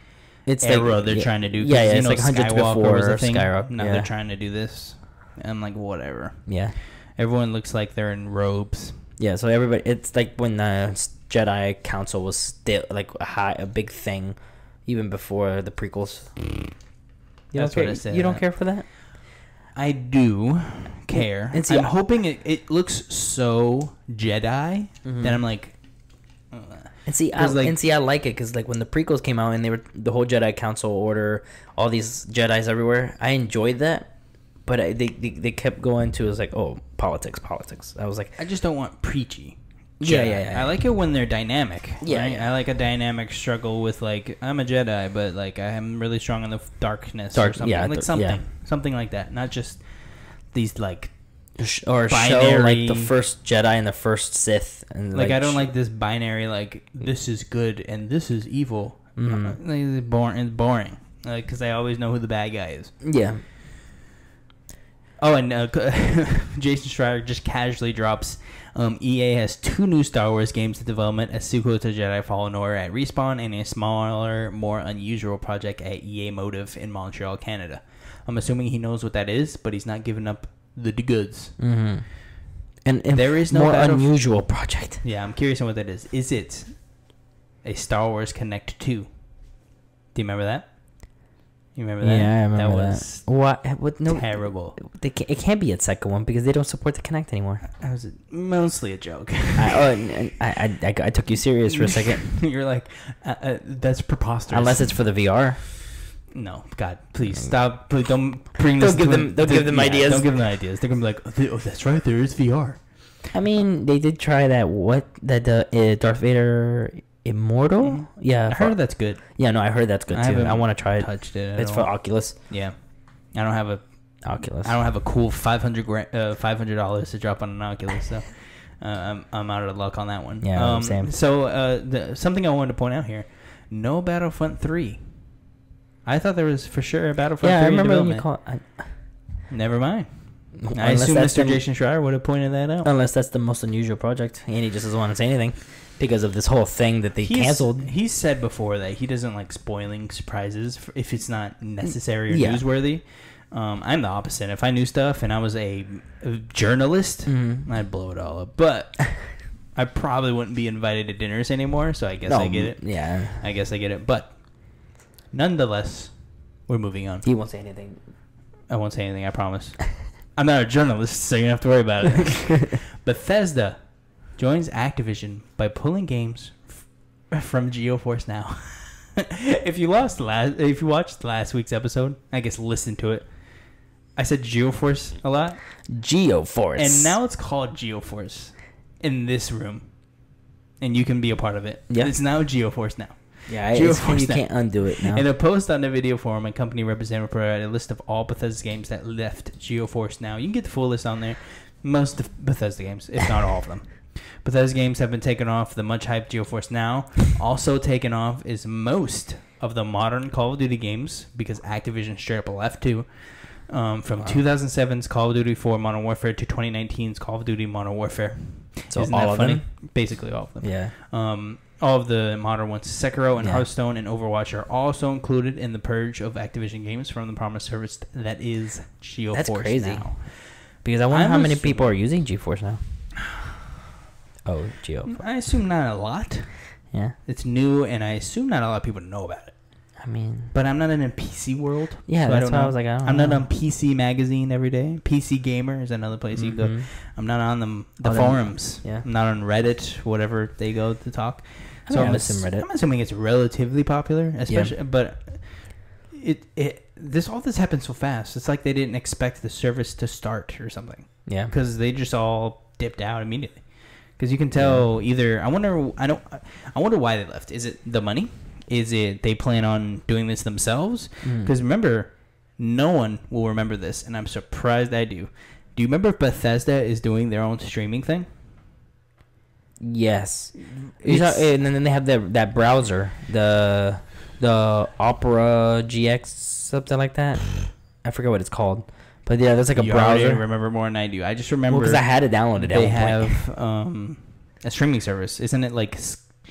it's era like, they're yeah, trying to do. Yeah, yeah, you it's know, like hundreds Skywalker before was a thing. Skyrock. Now yeah. they're trying to do this. I'm like, whatever. yeah, Everyone looks like they're in robes. yeah. So everybody, it's like when the Jedi Council was still like a high, a big thing, even before the prequels. You That's what care, I said. You don't care for that? I do care. and see, I'm hoping it, it looks so Jedi Mhm. that I'm like, And see, I, like- and see, I like it because like when the prequels came out and they were the whole Jedi Council order, all these Jedi's everywhere. I enjoyed that, but I, they, they they kept going to it was like oh politics, politics. I was like I just don't want preachy. Yeah, Jedi. yeah, yeah. I like it when they're dynamic. Yeah, right? yeah. I like a dynamic struggle with like I'm a Jedi, but like I'm really strong in the darkness or something. yeah, like th- something, yeah. something like that. Not just these like or show like the first Jedi and the first Sith and like, I don't like this binary like this is good and this is evil. Uh, like, it's boring. It's boring. Like because I always know who the bad guy is. yeah Oh, and uh, *laughs* Jason Schreier just casually drops. Um, EA has two new Star Wars games in development: a sequel to Jedi Fallen Order at Respawn, and a smaller, more unusual project at EA Motive in Montreal, Canada. I'm assuming he knows what that is, but he's not giving up the goods. mm-hmm. and, and There is no more unusual project. Yeah, I'm curious on what that is. Is it a Star Wars Kinect 2? Do you remember that? You You remember that? Yeah, I remember that. was What? What? No, terrible. they can't, it can't be a second one because they don't support the Kinect anymore. That was mostly a joke. *laughs* I, oh, I, I, I, I took you serious for a second. *laughs* You're like, uh, uh, that's preposterous. Unless it's for the VR. No, God, please stop. Please don't bring Don't this. give to- them- don't to- give them ideas. Don't give them ideas. They're gonna be like, oh, th- oh, that's right. There is VR. I mean, they did try that. What that the uh, Darth Vader Immortal? Mhm. Yeah, I for- heard that's good. Yeah, no, I heard that's good I too. I want to try it. Touched it. at It's for. Oculus. yeah. I don't have a Oculus. I don't have a cool five hundred gra- uh, five hundred dollars to drop on an Oculus, so *laughs* uh, I'm I'm out of luck on that one. Yeah, um, same. So uh, the, something I wanted to point out here: no Battlefront three. I thought there was for sure a Battlefront yeah, I three in remember when you development. call. I, Never mind. I assume Mr. Jason Schreier would have pointed that out. Unless that's the most unusual project, and he just doesn't want to say anything because of this whole thing that they He's- canceled. He said before that he doesn't like spoiling surprises f- if it's not necessary or Yeah. newsworthy. Um, I'm the opposite. If I knew stuff and I was a, a journalist, Mhm. I'd blow it all up. But *laughs* I probably wouldn't be invited to dinners anymore, so I guess I get it. Yeah, I guess I get it. But nonetheless, we're moving on. he won't say anything. I won't say anything, I promise. I'm not a journalist, so you don't have to worry about it. *laughs* Bethesda joins Activision by pulling games f- from GeoForce Now. *laughs* if you lost last, if you watched last week's episode, I guess listen to it. I said GeoForce a lot, GeoForce. and now it's called GeoForce in this room, and you can be a part of it. Yeah. it's now GeoForce Now. Yeah, GeoForce you now. can't undo it now. In a post on the Nvidia forum, a company representative provided a list of all Bethesda games that left GeoForce now. You can get the full list on there. Most of Bethesda games, if not all of them. *laughs* Bethesda games have been taken off the much hyped GeoForce now. Also taken off is most of the modern Call of Duty games because Activision straight up left too. Um, from Wow. 2007's Call of Duty 4 Modern Warfare to 2019's Call of Duty Modern Warfare. so Isn't all that of funny? them. Basically all of them. Yeah. Um, all of the modern ones, Sekiro and Yeah. Hearthstone and Overwatch, are also included in the purge of Activision games from the promised service that is GeoForce That's crazy. now. Because I wonder I'm how many people are using GeForce now. *sighs* Oh, Geo. Mm, I assume not a lot. Yeah. It's new, and I assume not a lot of people know about it. I mean, But I'm not in a PC world. yeah, so I that's don't why I was like, I don't I'm know. not on PC Magazine every day. PC Gamer is another place you can go. Mm-hmm. I'm not on the, the Oh, forums. yeah. I'm not on Reddit, whatever they go to talk. I So mean, I'm, I ass- Reddit. I'm assuming it's relatively popular, especially. But it it this all this happened so fast. It's like they didn't expect the service to start or something Yeah. because they just all dipped out immediately. Because you can tell either. I wonder. I don't. I wonder why they left. Is it the money? Is it they plan on doing this themselves? Mm. Because remember, no one will remember this, and I'm surprised I do. Do you remember Bethesda is doing their own streaming thing? Yes. You It's- saw- and then they have that that browser, the the Opera GX, something like that. I forget what it's called, but yeah, that's like a you already browser. remember more than I do. I just remember Well, because I had it downloaded. they at one point. have um, a streaming service. Isn't it like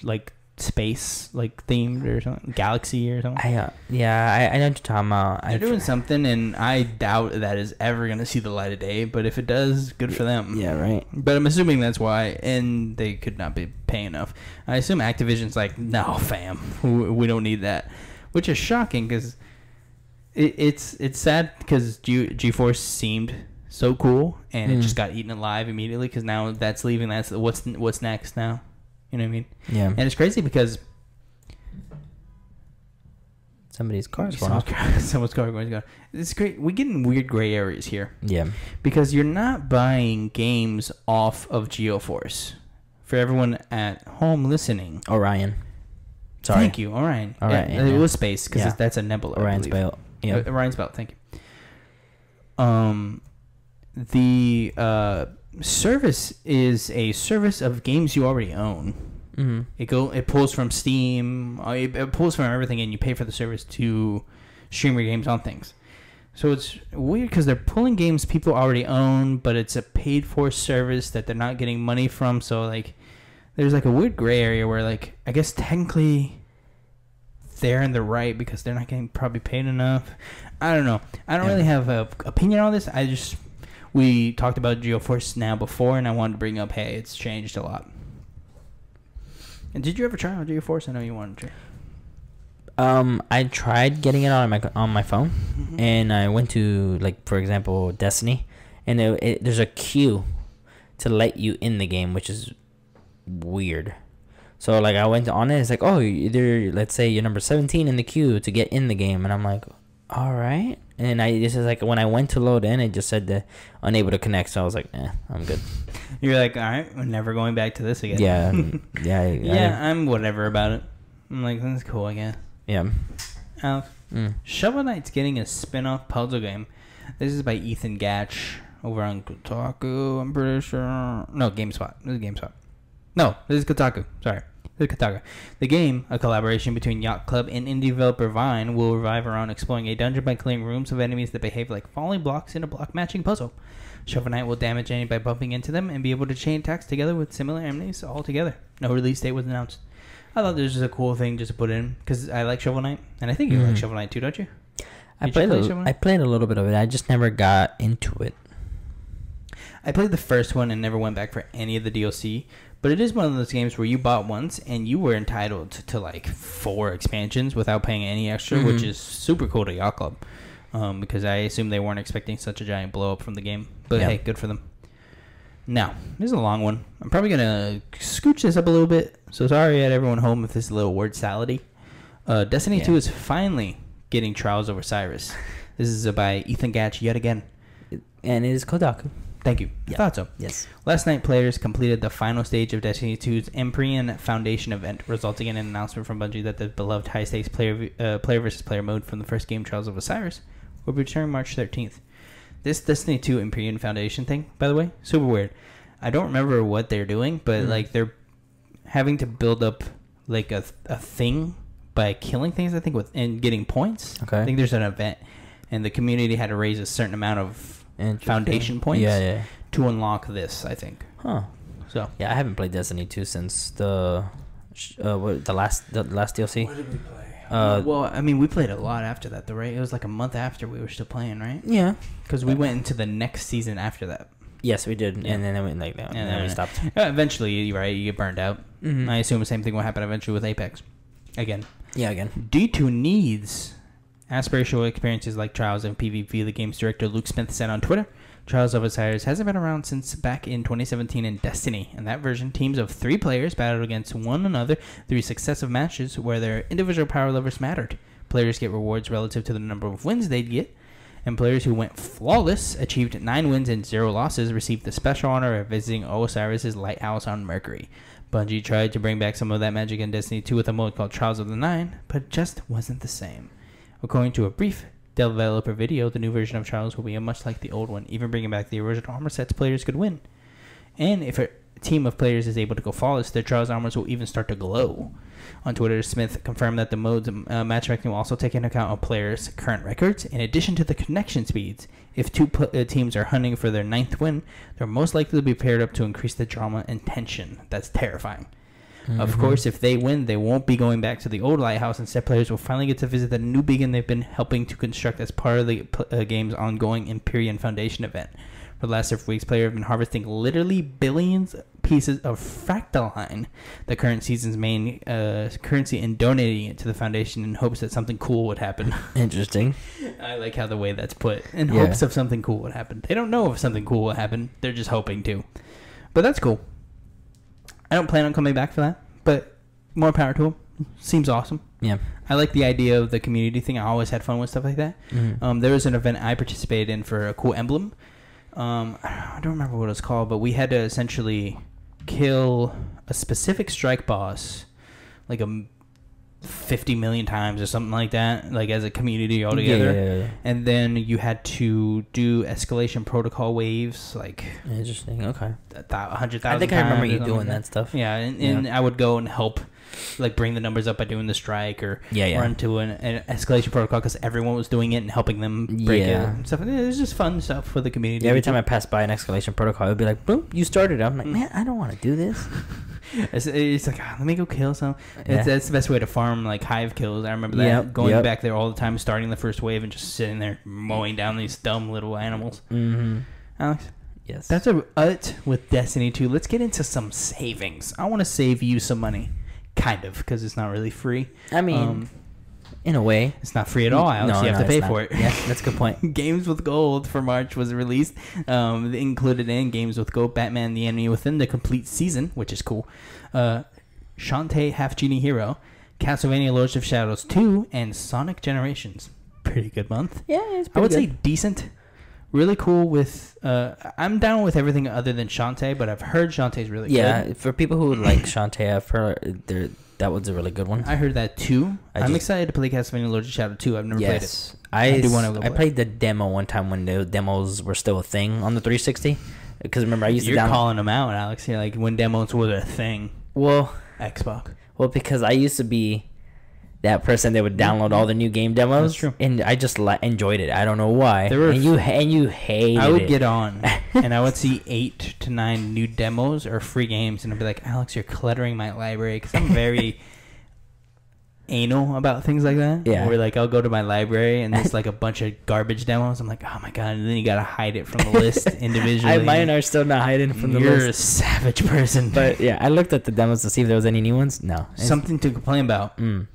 like space like themed or something? Galaxy or something? I uh, yeah, I, I know what you're talking about. I They're doing something, and I doubt that is ever going to see the light of day. But if it does, good for them. yeah, right. But I'm assuming that's why, and they could not be paying enough. I assume Activision's like, no, fam, we we don't need that, which is shocking because it, it's it's sad because G GeForce seemed so cool, and it Mm. just got eaten alive immediately because now that's leaving. That's what's what's next now. You know what I mean? Yeah, And it's crazy because somebody's car's going someone's off. car, *laughs* someone's car going go. It's great. We get in weird gray areas here. Yeah, because you're not buying games off of GeoForce. For everyone at home listening, Orion. Sorry, thank you. Orion. Orion, Yeah, it was space because Yeah. that's a nebula. Orion's belt. Yeah, Uh, Orion's belt. Thank you. Um, the uh, service is a service of games you already own. mm-hmm. It go it pulls from Steam. uh, It, it pulls from everything, and you pay for the service to stream your games on things. So it's weird because they're pulling games people already own, but it's a paid for service that they're not getting money from. So like, there's like a weird gray area where like I guess technically they're in the right because they're not getting probably paid enough. I don't know. I don't Yeah. really have a opinion on this. I just we talked about GeoForce now before, and I wanted to bring up hey, it's changed a lot. And did you ever try out GeoForce? I know you wanted to. Um, I tried getting it on my on my phone, Mm-hmm. and I went to like for example Destiny, and it, it, there's a queue to let you in the game, which is weird. So like I went on it, it's like oh either let's say you're number seventeen in the queue to get in the game, and I'm like, all right. And I this is like when I went to load in, it just said that unable to connect. So I was like, eh, I'm good. *laughs* You're like, all right, we're never going back to this again. Yeah, *laughs* yeah, I- yeah, I'm whatever about it. I'm like, that's cool, I guess. yeah. Alex, Mm. Shovel Knight's getting a spin-off puzzle game. This is by Ethan Gach over on Kotaku. I'm pretty sure. No, GameSpot. This is GameSpot. No, this is Kotaku. Sorry. Is Kotaku. The game, a collaboration between Yacht Club and indie developer Vine, will revive around exploring a dungeon by clearing rooms of enemies that behave like falling blocks in a block matching puzzle. Shovel Knight will damage enemies by bumping into them and be able to chain attacks together with similar enemies all together. No release date was announced. I thought this was a cool thing just to put in because I like Shovel Knight, and I think you like Mhm. Shovel Knight too, don't you? I Did you played play a, Shovel I played a little bit of it. I just never got into it. I played the first one and never went back for any of the DLC. But it is one of those games where you bought once and you were entitled to, to like four expansions without paying any extra, which Mhm. is super cool to Yacht Club. Um, because I assume they weren't expecting such a giant blow up from the game. But Yeah. hey, good for them. Now, this is a long one. I'm probably gonna scooch this up a little bit. So sorry at everyone home if this is a little word salady. Uh, Destiny Yeah. 2 is finally getting Trials of Osiris. This is by Ethan Gach yet again. And it is Kotaku. Thank you. I thought so. Yes. Last night, players completed the final stage of Destiny 2's Empyrean Foundation event, resulting in an announcement from Bungie that the beloved high-stakes player v- uh, player versus player mode from the first game, Trials of Osiris, will be returning March 13th. This Destiny 2 Empyrean Foundation thing, by the way, super weird. I don't remember what they're doing, but Mhm. like they're having to build up like a a thing by killing things. I think with and getting points. Okay. I think there's an event, and the community had to raise a certain amount of Interesting. foundation points Yeah, yeah. to unlock this. I think Huh. so. Yeah, I haven't played Destiny 2 since the uh what, the last the last DLC. did we play? Uh, well, I mean, we played a lot after that, though, right? It was like a month after we were still playing, right? Yeah. Because we went into the next season after that. Yes, we did. Yeah. And then it went like that. And And then we stopped. *laughs* Eventually, right, you get burned out. Mhm. I assume the same thing will happen eventually with Apex. Again, Yeah, again. D2 needs aspirational experiences like Trials and PvP. The game's director Luke Smith said on Twitter, Trials of Osiris hasn't been around since back in 2017 in Destiny. In that version, teams of three players battled against one another through successive matches where their individual power levels mattered. Players get rewards relative to the number of wins they'd get, and players who went flawless, achieved nine wins and zero losses, received the special honor of visiting Osiris's lighthouse on Mercury. Bungie tried to bring back some of that magic in Destiny 2 with a mode called Trials of the Nine, but just wasn't the same. According to a brief developer video, the new version of Trials will be much like the old one, even bringing back the original armor sets players could win. And if a team of players is able to go flawless, their Trials armors will even start to glow. On Twitter, Smith confirmed that the mode's uh, matchmaking will also take into account a player's current records, in addition to the connection speeds. If two uh, teams are hunting for their ninth win, they're most likely to be paired up to increase the drama and tension. That's terrifying. Of Mhm. course, if they win, they won't be going back to the old lighthouse. Instead, players will finally get to visit the new beacon they've been helping to construct as part of the uh, game's ongoing Empyrean Foundation event. For the last several weeks, players have been harvesting literally billions pieces of Fractaline, the current season's main uh, currency, and donating it to the foundation in hopes that something cool would happen. *laughs* Interesting. I like how the way that's put. In Yeah. hopes of something cool would happen. They don't know if something cool will happen. They're just hoping to. But that's cool. I don't plan on coming back for that, but more power to them. Seems awesome. Yeah. I like the idea of the community thing. I always had fun with stuff like that. Mhm. Um, there was an event I participated in for a cool emblem. Um, I don't remember what it was called, but we had to essentially kill a specific strike boss, like a m- fifty million times or something like that, like as a community all Yeah, together. yeah, yeah. And then you had to do escalation protocol waves, like Interesting. Okay. a thou- a hundred thousand. I think I remember you doing like that stuff. Yeah, and, and I would go and help, like bring the numbers up by doing the strike or Yeah, yeah. run to an, an escalation protocol because everyone was doing it and helping them break Yeah. it and stuff. And It was just fun stuff for the community. Yeah, every time I passed by an escalation protocol, it would be like, boom, you started. it." I'm like, man, I don't want to do this. *laughs* it's, it's like ah, let me go kill some. Yeah. It's, that's the best way to farm like hive kills. I remember that Yep, going yep. back there all the time, starting the first wave and just sitting there mowing down these dumb little animals. Mm-hmm. Alex, Yes. that's a ut with Destiny 2. Let's get into some savings. I want to save you some money, kind of, because it's not really free. I mean, Um, in a way. It's not free at all, Alex. No, you have no, to pay for it. Yeah, that's a good point. *laughs* Games with Gold for March was released. Um, included in Games with Gold, Batman: The Enemy Within, the complete season, which is cool. Uh, Shantae Half Genie Hero, Castlevania: Lords of Shadows 2, and Sonic Generations. Pretty good month. Yeah, it's I would say decent. Really cool with. Uh, I'm down with everything other than Shantae, but I've heard Shantae's really yeah. good. For people who like Shantae, I've heard there that was a really good one. I heard that too. I I'm just- excited to play Castlevania: Lords of Shadow 2. I've never played it. yes, I I do wanna go I played the demo one time when the demos were still a thing on the 360. Because remember, I used You're to download. calling them out, Alex. You're like when demos were a thing. Well, Xbox. well, because I used to be that person that would download all the new game demos. That's true. And I just li- enjoyed it. I don't know why. There were and you and you hated I would it. get on *laughs* and I would see eight to nine new demos or free games, and I'd be like, Alex, you're cluttering my library because I'm very *laughs* anal about things like that. Yeah. Where like I'll go to my library and there's *laughs* like a bunch of garbage demos. I'm like, oh my god, and then you gotta hide it from the list individually. I, mine are still not hiding from the you're list. a savage person. But yeah, I looked at the demos to see if there was any new ones. No. Something to complain about. Mm.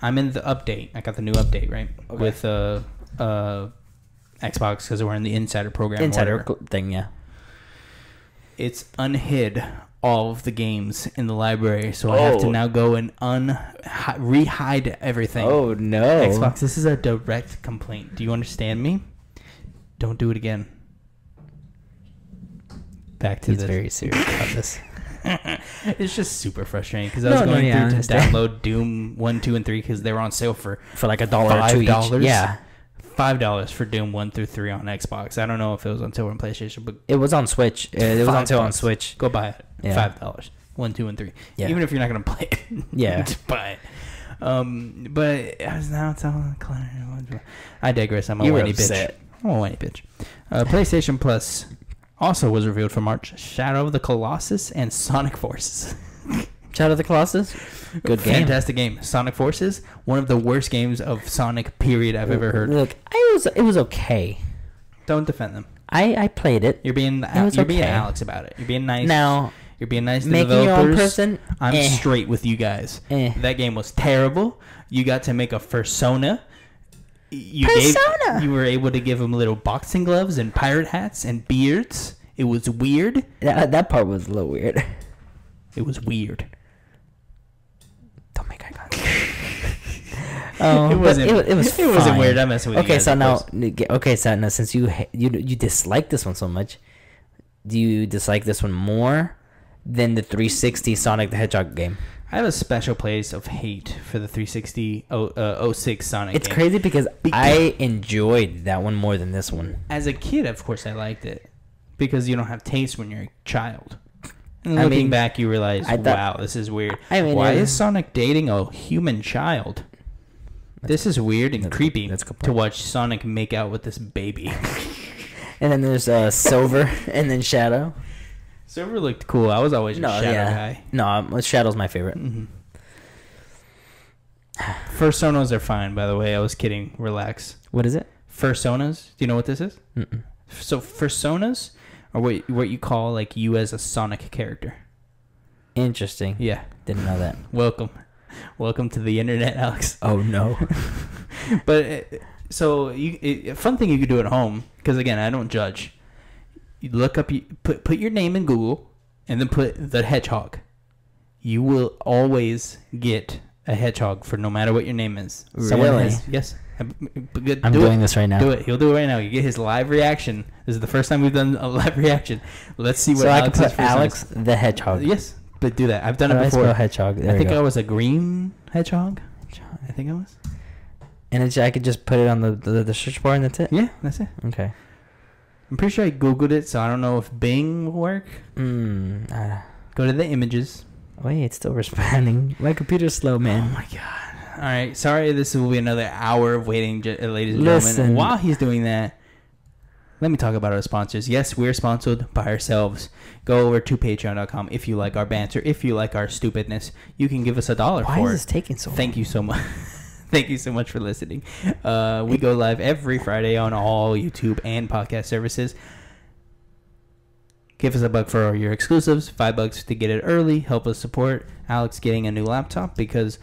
I'm in the update. I got the new update right Okay. with uh uh Xbox because we're in the Insider program. Insider thing, yeah. it's unhid all of the games in the library, so I have to Oh. now go and un hi- re-hide everything. Oh no. Xbox, this is a direct complaint. Do you understand me? Don't do it again. Back to He's this. very serious about this. *laughs* *laughs* it's just super frustrating because I was no, going yeah, through to download Doom one, two, and three because they were on sale for For like a dollar or Five two dollars? Yeah. five dollars for Doom one through three on Xbox. I don't know if it was on sale on PlayStation, but It was on Switch. Uh, it was on sale on. Switch. go buy it. Yeah. Five dollars. One, two, and three. Yeah. Even if you're not gonna play it. *laughs* Yeah. just buy it. Um, but as now it's all I digress. I'm a whiny bitch. I'm a whiny bitch. Uh, PlayStation Plus also was revealed for March. Shadow of the Colossus and Sonic Forces. *laughs* Shadow of the Colossus. Good game. Fantastic game. Sonic Forces, one of the worst games of Sonic period I've ever heard. Look, I was it was okay. Don't defend them. I I played it. You're being was you're being. Alex about it. You're being nice. Now you're being nice to making your own person. I'm eh. straight with you guys. Eh. That game was terrible. You got to make a persona. You Persona! gave you were able to give them little boxing gloves and pirate hats and beards. It was weird. That, that part was a little weird. It was weird. Don't make eye contact. Oh, *laughs* it um, wasn't. It, it was. *laughs* It wasn't weird. I'm messing with you Okay, so now, course. okay, so now since you you you dislike this one so much, do you dislike this one more than the 360 Sonic the Hedgehog game? I have a special place of hate for the 360 oh, uh, 06 Sonic. It's game. crazy because Beca- I enjoyed that one more than this one. As a kid, of course, I liked it because you don't have taste when you're a child. And I looking mean, back, you realize, I thought- wow, this is weird. I mean, why is Sonic dating a human child? This is weird and that's- creepy that's to watch Sonic make out with this baby. *laughs* And then there's uh, Silver *laughs* and then Shadow. Silver looked cool. I was always a No, Shadow yeah, guy. no, um, Shadow's my favorite. hmm Sonos are fine, by the way. I was kidding. Relax. What is it? Fursonas. Do you know what this is? Mm-mm. So fursonas are what what you call like you as a Sonic character. Interesting. Yeah. Didn't know that. *laughs* Welcome, welcome to the internet, Alex. Oh no. *laughs* But uh, so you, it, fun thing you could do at home because again, I don't judge. You look up, you put put your name in Google, and then put the hedgehog. You will always get a hedgehog for no matter what your name is. Really? has- yes. I'm, good. I'm do doing it. this right now. Do it. He'll do it right now. You get his live reaction. This is the first time we've done a live *laughs* reaction. Let's see what So I can put for Alex the Hedgehog. Yes, but do that. I've done How it I before. hedgehog? There I think. I was a green hedgehog. I think I was. And it's, I could just put it on the, the the search bar and that's it. Yeah, that's it. Okay. I'm pretty sure I googled it, so I don't know if Bing will work. Mm. Uh, Go to the images. wait, it's still responding. My computer's slow, man. Oh my god. All right, sorry. This will be another hour of waiting, uh, ladies and Listen. gentlemen. While he's doing that, let me talk about our sponsors. Yes, we're sponsored by ourselves. Go over to Patreon.com if you like our banter, if you like our stupidness. You can give us a dollar Why for is it. this taking so long? Thank you so much. *laughs* *laughs* Thank you so much for listening. Uh, we go live every Friday on all YouTube and podcast services. Give us a buck for your exclusives. Five bucks to get it early. Help us support Alex getting a new laptop because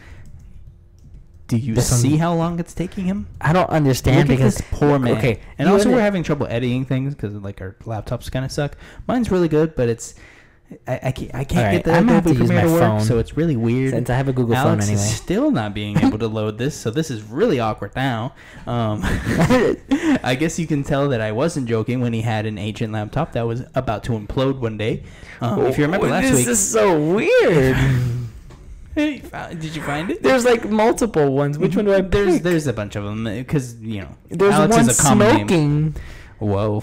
Do you see how long it's taking him? I don't understand Look because at this poor man. Okay, and you also under- we're having trouble editing things because like our laptops kind of suck. Mine's really good, but it's I, I can't I can't Alright, get the I'm Adobe to use Premiere to my work, phone. so it's really weird. since I have a Google Alex phone anyway. is still not being able to load this, so this is really awkward now. Um, *laughs* I guess you can tell that I wasn't joking when he had an ancient laptop that was about to implode one day. Um, if you remember *laughs* last this week, this is so weird. *laughs* Hey, did you find it? There's like multiple ones. Which one do I pick? There's there's a bunch of them because you know There's Alex one is a common name. smoking. Whoa,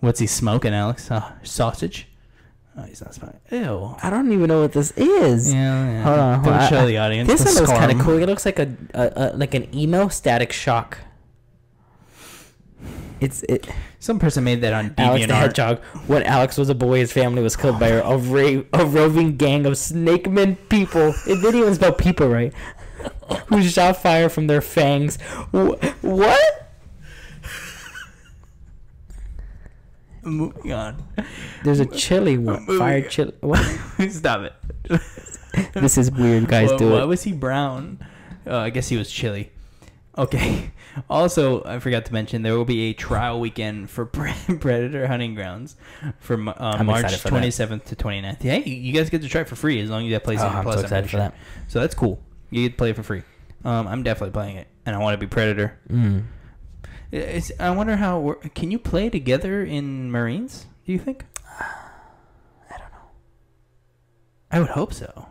what's he smoking, Alex? Uh, sausage? Oh, he's not smoking. Ew. I don't even know what this is. Yeah, yeah. Hold on, hold Don't on. show I- the audience. This the one looks kind of cool. It looks like a, a, a like an emo static shock. It's it. Some person made that on Alex the DeviantArt. Hedgehog. When Alex was a boy, his family was killed by a, a, ra- a roving gang of snake men people. It didn't even spell people right. *laughs* Who shot fire from their fangs. Wh- what? Moving on. There's a chili one. Moving Fire on. chili. What? *laughs* Stop it. *laughs* This is weird, guys. why, do why it. was he brown? Uh, I guess he was chilly. Okay. *laughs* Also, I forgot to mention there will be a trial weekend for Predator Hunting Grounds from uh, March excited for that. 27th to 29th. Hey, you guys get to try it for free as long as you have Oh, PlayStation I'm Plus. so excited for that. So that's cool. You get to play it for free. Um, I'm definitely playing it, and I want to be Predator. Mm. It's, I wonder how. Can you play together in Marines? Do you think? *sighs* I don't know. I would hope so.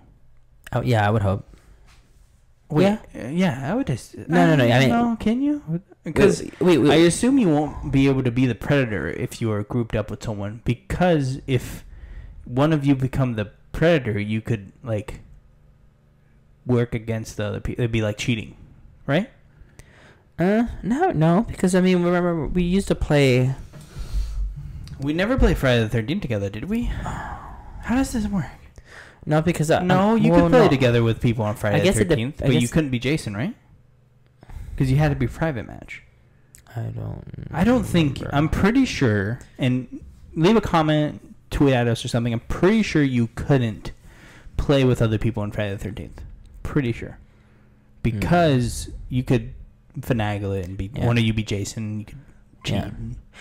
Oh yeah, I would hope. Wait, Yeah. uh, yeah, I would just. No, no, no, I mean- can you? Because wait, wait, wait. I assume you won't be able to be the predator if you are grouped up with someone. Because if one of you become the predator, you could like work against the other people. It'd be like cheating, right? Uh, no, no, because I mean, remember we used to play. We never played Friday the Thirteenth together, did we? How does this work? No, because I, no, I'm- you well, could play no. together with people on Friday guess the Thirteenth, but you couldn't be Jason, right? Because you had to be private match. I don't. I don't think. I'm pretty sure. And leave a comment, tweet at us or something. I'm pretty sure you couldn't play with other people on Friday the Thirteenth. Pretty sure, because you could finagle it and be Yeah. one of you be Jason. You could cheat. Yeah.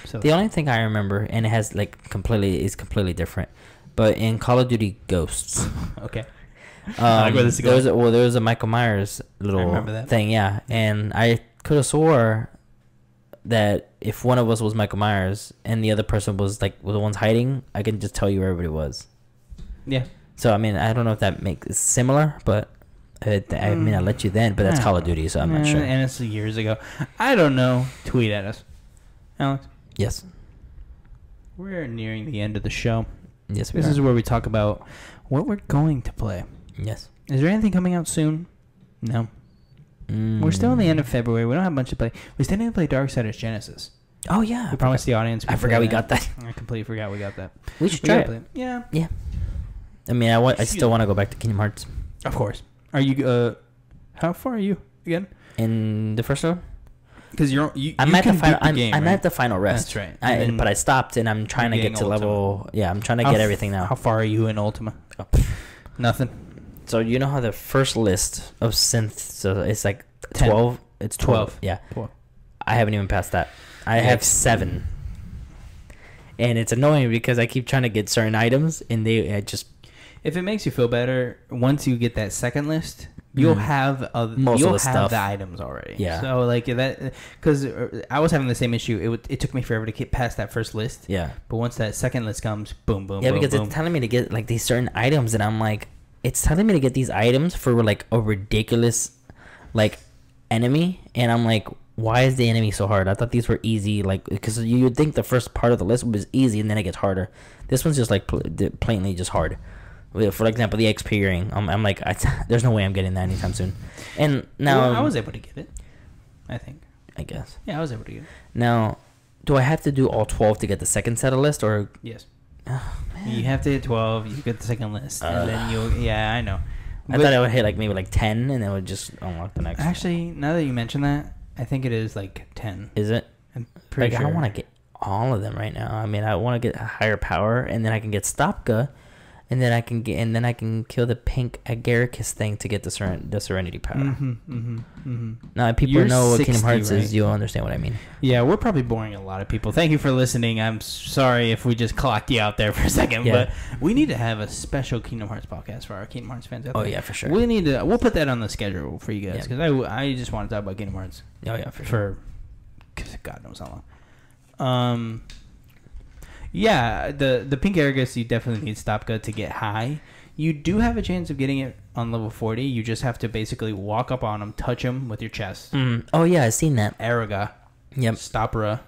So The only thing I remember, and it has like completely is completely different, but in Call of Duty Ghosts, *laughs* okay. *laughs* um, there was a, well, there was a Michael Myers little thing, yeah, and I could have swore that if one of us was Michael Myers and the other person was like was the ones hiding, I can just tell you where everybody was. Yeah. So I mean, I don't know if that makes it similar, but Uh, it, I mean, I mm. let you then, but that's Call of Duty, so I'm not sure. And it's years ago. I don't know. Tweet at us, Alex. Yes, We're nearing the end of the show. yes, we This are. is where we talk about what we're going to play. yes. Is there anything coming out soon? No. We're still in the end of mm. February. We don't have much to play. We still need to play Darksiders Genesis. Oh yeah, We promised the audience. I forgot we got that. I completely forgot we got that. We should We try it. play it. Yeah, Yeah. I mean, I want. I still want to go back to Kingdom Hearts. of course. Are you? Uh, how far are you again? In the first one, Because you're you. I'm you at the final. the I'm, game, I'm right? at the final rest. That's right. I, then but I stopped, and I'm trying to get to Ultima. level. Yeah, I'm trying to How get f- everything now. How far are you in Ultima? Oh. Nothing. So you know how the first list of synths, so it's like Ten. twelve. It's 12. 12. Yeah, Twelve. I haven't even passed that. I Yeah, have it's- seven, and it's annoying because I keep trying to get certain items, and they I just If it makes you feel better, once you get that second list, you'll Mm. have other, Most of you'll the have stuff. the items already. Yeah. So like that, because I was having the same issue. It would, it took me forever to get past that first list. yeah. But once that second list comes, boom, boom, Yeah, boom, because boom. it's telling me to get like these certain items, and I'm like, it's telling me to get these items for like a ridiculous, like, enemy, and I'm like, why is the enemy so hard? I thought these were easy, like, because you would think the first part of the list was easy, and then it gets harder. This one's just like pl- d- plainly just hard. For example, the XP ring, I'm, I'm like, I, *laughs* there's no way I'm getting that anytime soon. And now, Well, I was able to get it. I think. I guess. Yeah, I was able to get it. Now, do I have to do all 12 to get the second set of list, or Yes. Oh, You have to hit twelve. You get the second list, Ugh. and then you. Yeah, I know. I But thought I would hit like maybe like 10, and then it would just unlock the next. one. actually, now that you mention that, I think it is like ten. Is it? I'm pretty like sure. I don't want to get all of them right now. I mean, I want to get a higher power, and then I can get Stopga, and then I can get and then I can kill the pink Agaricus thing to get the Seren- the Serenity power. Mm-hmm, mm-hmm, mm-hmm. Now, if people You're know what 60, Kingdom Hearts right? is, you'll understand what I mean. Yeah, we're probably boring a lot of people. Thank you for listening. I'm sorry if we just clocked you out there for a second, Yeah. but we need to have a special Kingdom Hearts podcast for our Kingdom Hearts fans Oh yeah, for sure. We need to. We'll put that on the schedule for you guys Yeah. because I, I just want to talk about Kingdom Hearts oh yeah, for sure. for God knows how long. Um, yeah, the the pink Aragus you definitely need Stopga to get high. You do have a chance of getting it on level forty. You just have to basically walk up on him, touch him with your chest. Mm. Oh yeah, I've seen that. Aeroga, Yep. Stopra,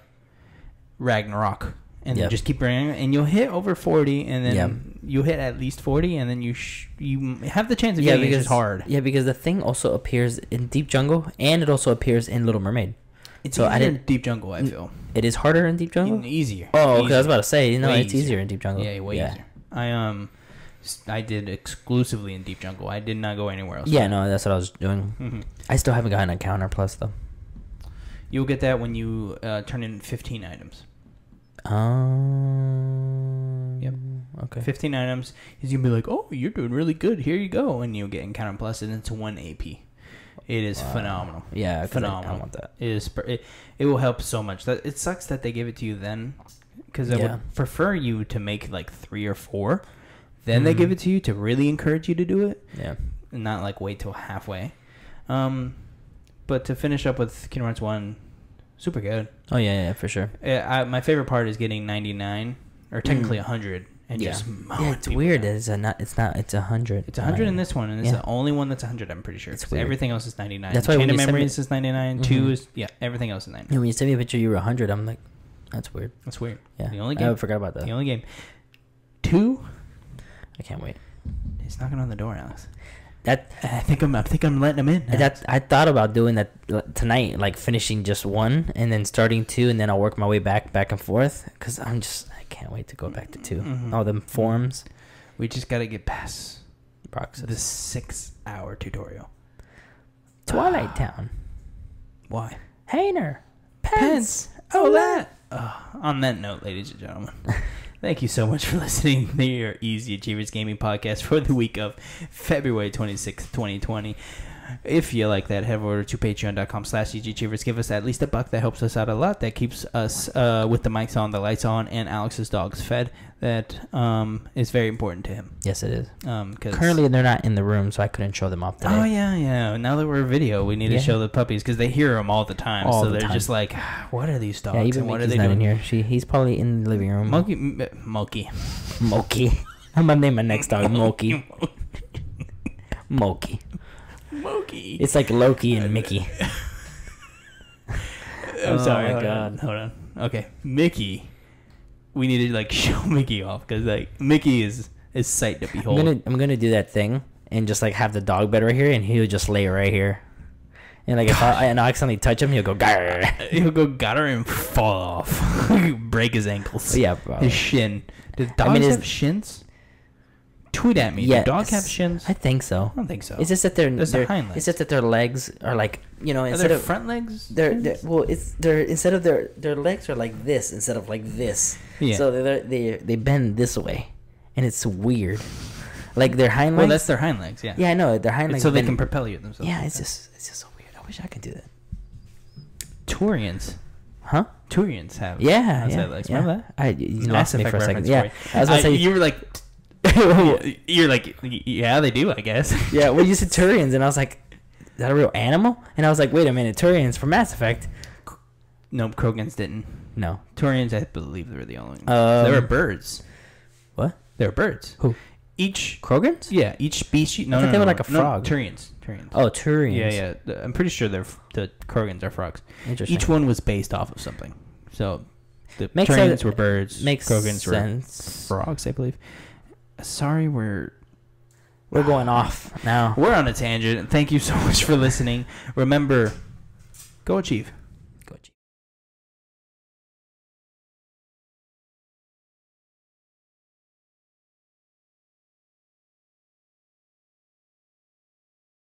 Ragnarok, and then Yep. just keep bringing, and you'll hit over forty, and then Yep. you'll hit at least forty, and then you sh- you have the chance of Yeah, getting it because just hard. Yeah, because the thing also appears in Deep Jungle, and it also appears in Little Mermaid. It's so easier I didn't- in Deep Jungle. I feel It is harder in Deep Jungle. easier. Oh, okay. I was about to say, you know, Way it's easier. easier in Deep Jungle. Yeah, way easier. I um, I did exclusively in Deep Jungle. I did not go anywhere else. Yeah, no, that's what I was doing. hmm I still haven't gotten Encounter Plus though. You'll get that when you uh, turn in fifteen items. Um. Yep. Okay. Fifteen items. He's gonna be like, "Oh, you're doing really good. Here you go," and you'll get Encounter Plus, and it's one AP. It is Wow. phenomenal. Yeah, 'cause I- I, Phenomenal. want that. It is. It, it will help so much. That it sucks that they give it to you then, because I Yeah. would prefer you to make like three or four. Then they Mhm. give it to you to really encourage you to do it. Yeah. and not like wait till halfway. Um, but to finish up with Kingdom Hearts One, super good. Oh yeah, yeah, for sure. I, my favorite part is getting ninety nine or technically Mm. hundred and yeah. just yeah, it's weird. down. It's a not. It's not. It's a hundred. It's a hundred in this one, and it's Yeah. the only one that's a hundred. I'm pretty sure. It's weird. Everything else is ninety nine. That's why Chain when of send me- Memories is ninety Two Mhm. is yeah. Everything else is ninety Yeah, when you send me a picture, you were hundred. I'm like, that's weird. That's weird. Yeah. The only game. I forgot about that. The only game. Two I can't wait. is knocking on the door, Alex. That I think I'm. I think I'm letting him in. that I thought about doing that tonight, like finishing just one and then starting two, and then I'll work my way back, back and forth. Cause I'm just, can't wait to go back to 2 Mhm. All them forms, we just got to get past Roxas. the six hour tutorial. Twilight Town, Why? Hayner, Pence. Oh, that. Uh, on that note, ladies and gentlemen, *laughs* thank you so much for *laughs* listening to your Easy Achievers Gaming Podcast for the week of February 26th, 2020. If you like that, head over to patreon.com slash Achievers. Give us at least a buck. That helps us out a lot. That keeps us uh, with the mics on, the lights on, and Alex's dogs fed. That um, is very important to him. Yes, it is. Um, cause Currently, they're not in the room, so I couldn't show them off today. Oh yeah, yeah. Now that we're video, we need Yeah. to show the puppies because they hear them all the time. All so the they're time. just like, "Ah, "What are these dogs? yeah, even and what are they not doing?" in here. She, he's probably in the living room. Monkey, m- Moki. Moki. *laughs* I'm gonna name my next dog Moki. *laughs* Moki. Moki. It's like Loki and uh, Mickey. *laughs* I'm Oh sorry. my hold on, God. hold on. Okay, Mickey. We need to like *laughs* show Mickey off because like Mickey is is sight to I'm behold. gonna I'm gonna do that thing and just like have the dog bed right here, and he'll just lay right here. And like if I, *laughs* and I accidentally touch him, he'll go. Grr. He'll go got her and fall off, break his ankles. Yeah, bro. his shin. Do dogs I mean, have shins? Tweet at me. Yes. Do dogs have shins? I think so. I don't think so. It's just that their, There's the their hind legs. it's just that their legs are like you know instead their of front legs? they're, they're well it's they're instead of their their legs are like this instead of like this. Yeah. So they they they bend this way, and it's weird. Like their hind legs. well, that's their hind legs. Yeah. yeah, I know their hind It's legs. so they bend- can propel you themselves. Yeah, it's just it's just so weird. I wish I could do that. Turians. Huh? Turians have. Yeah, outside yeah, legs. yeah. Remember that? I you Mass lost me for a second. Yeah. I was gonna I- say you were like, *laughs* you're like, yeah, they do, I guess. *laughs* yeah. Well, you said *laughs* Turians, and I was like, is that a real animal? And I was like, wait a minute, Turians from Mass Effect? Nope, Krogans didn't. No. Turians, I believe, they were the only. ones. Um, they were birds. What? They were birds. Who? Each, Krogans? yeah, each species. No, no, thought they no, were no, like a no, frog. Turians. Turians. Oh, Turians. yeah, yeah. I'm pretty sure they're f- the Krogans are frogs. Interesting. Each one was based off of something. So the Makes Turians sense- were birds. makes Krogans were frogs, I believe. Sorry, we're We're going off now. we're on a tangent. Thank you so much for listening. Remember, go achieve.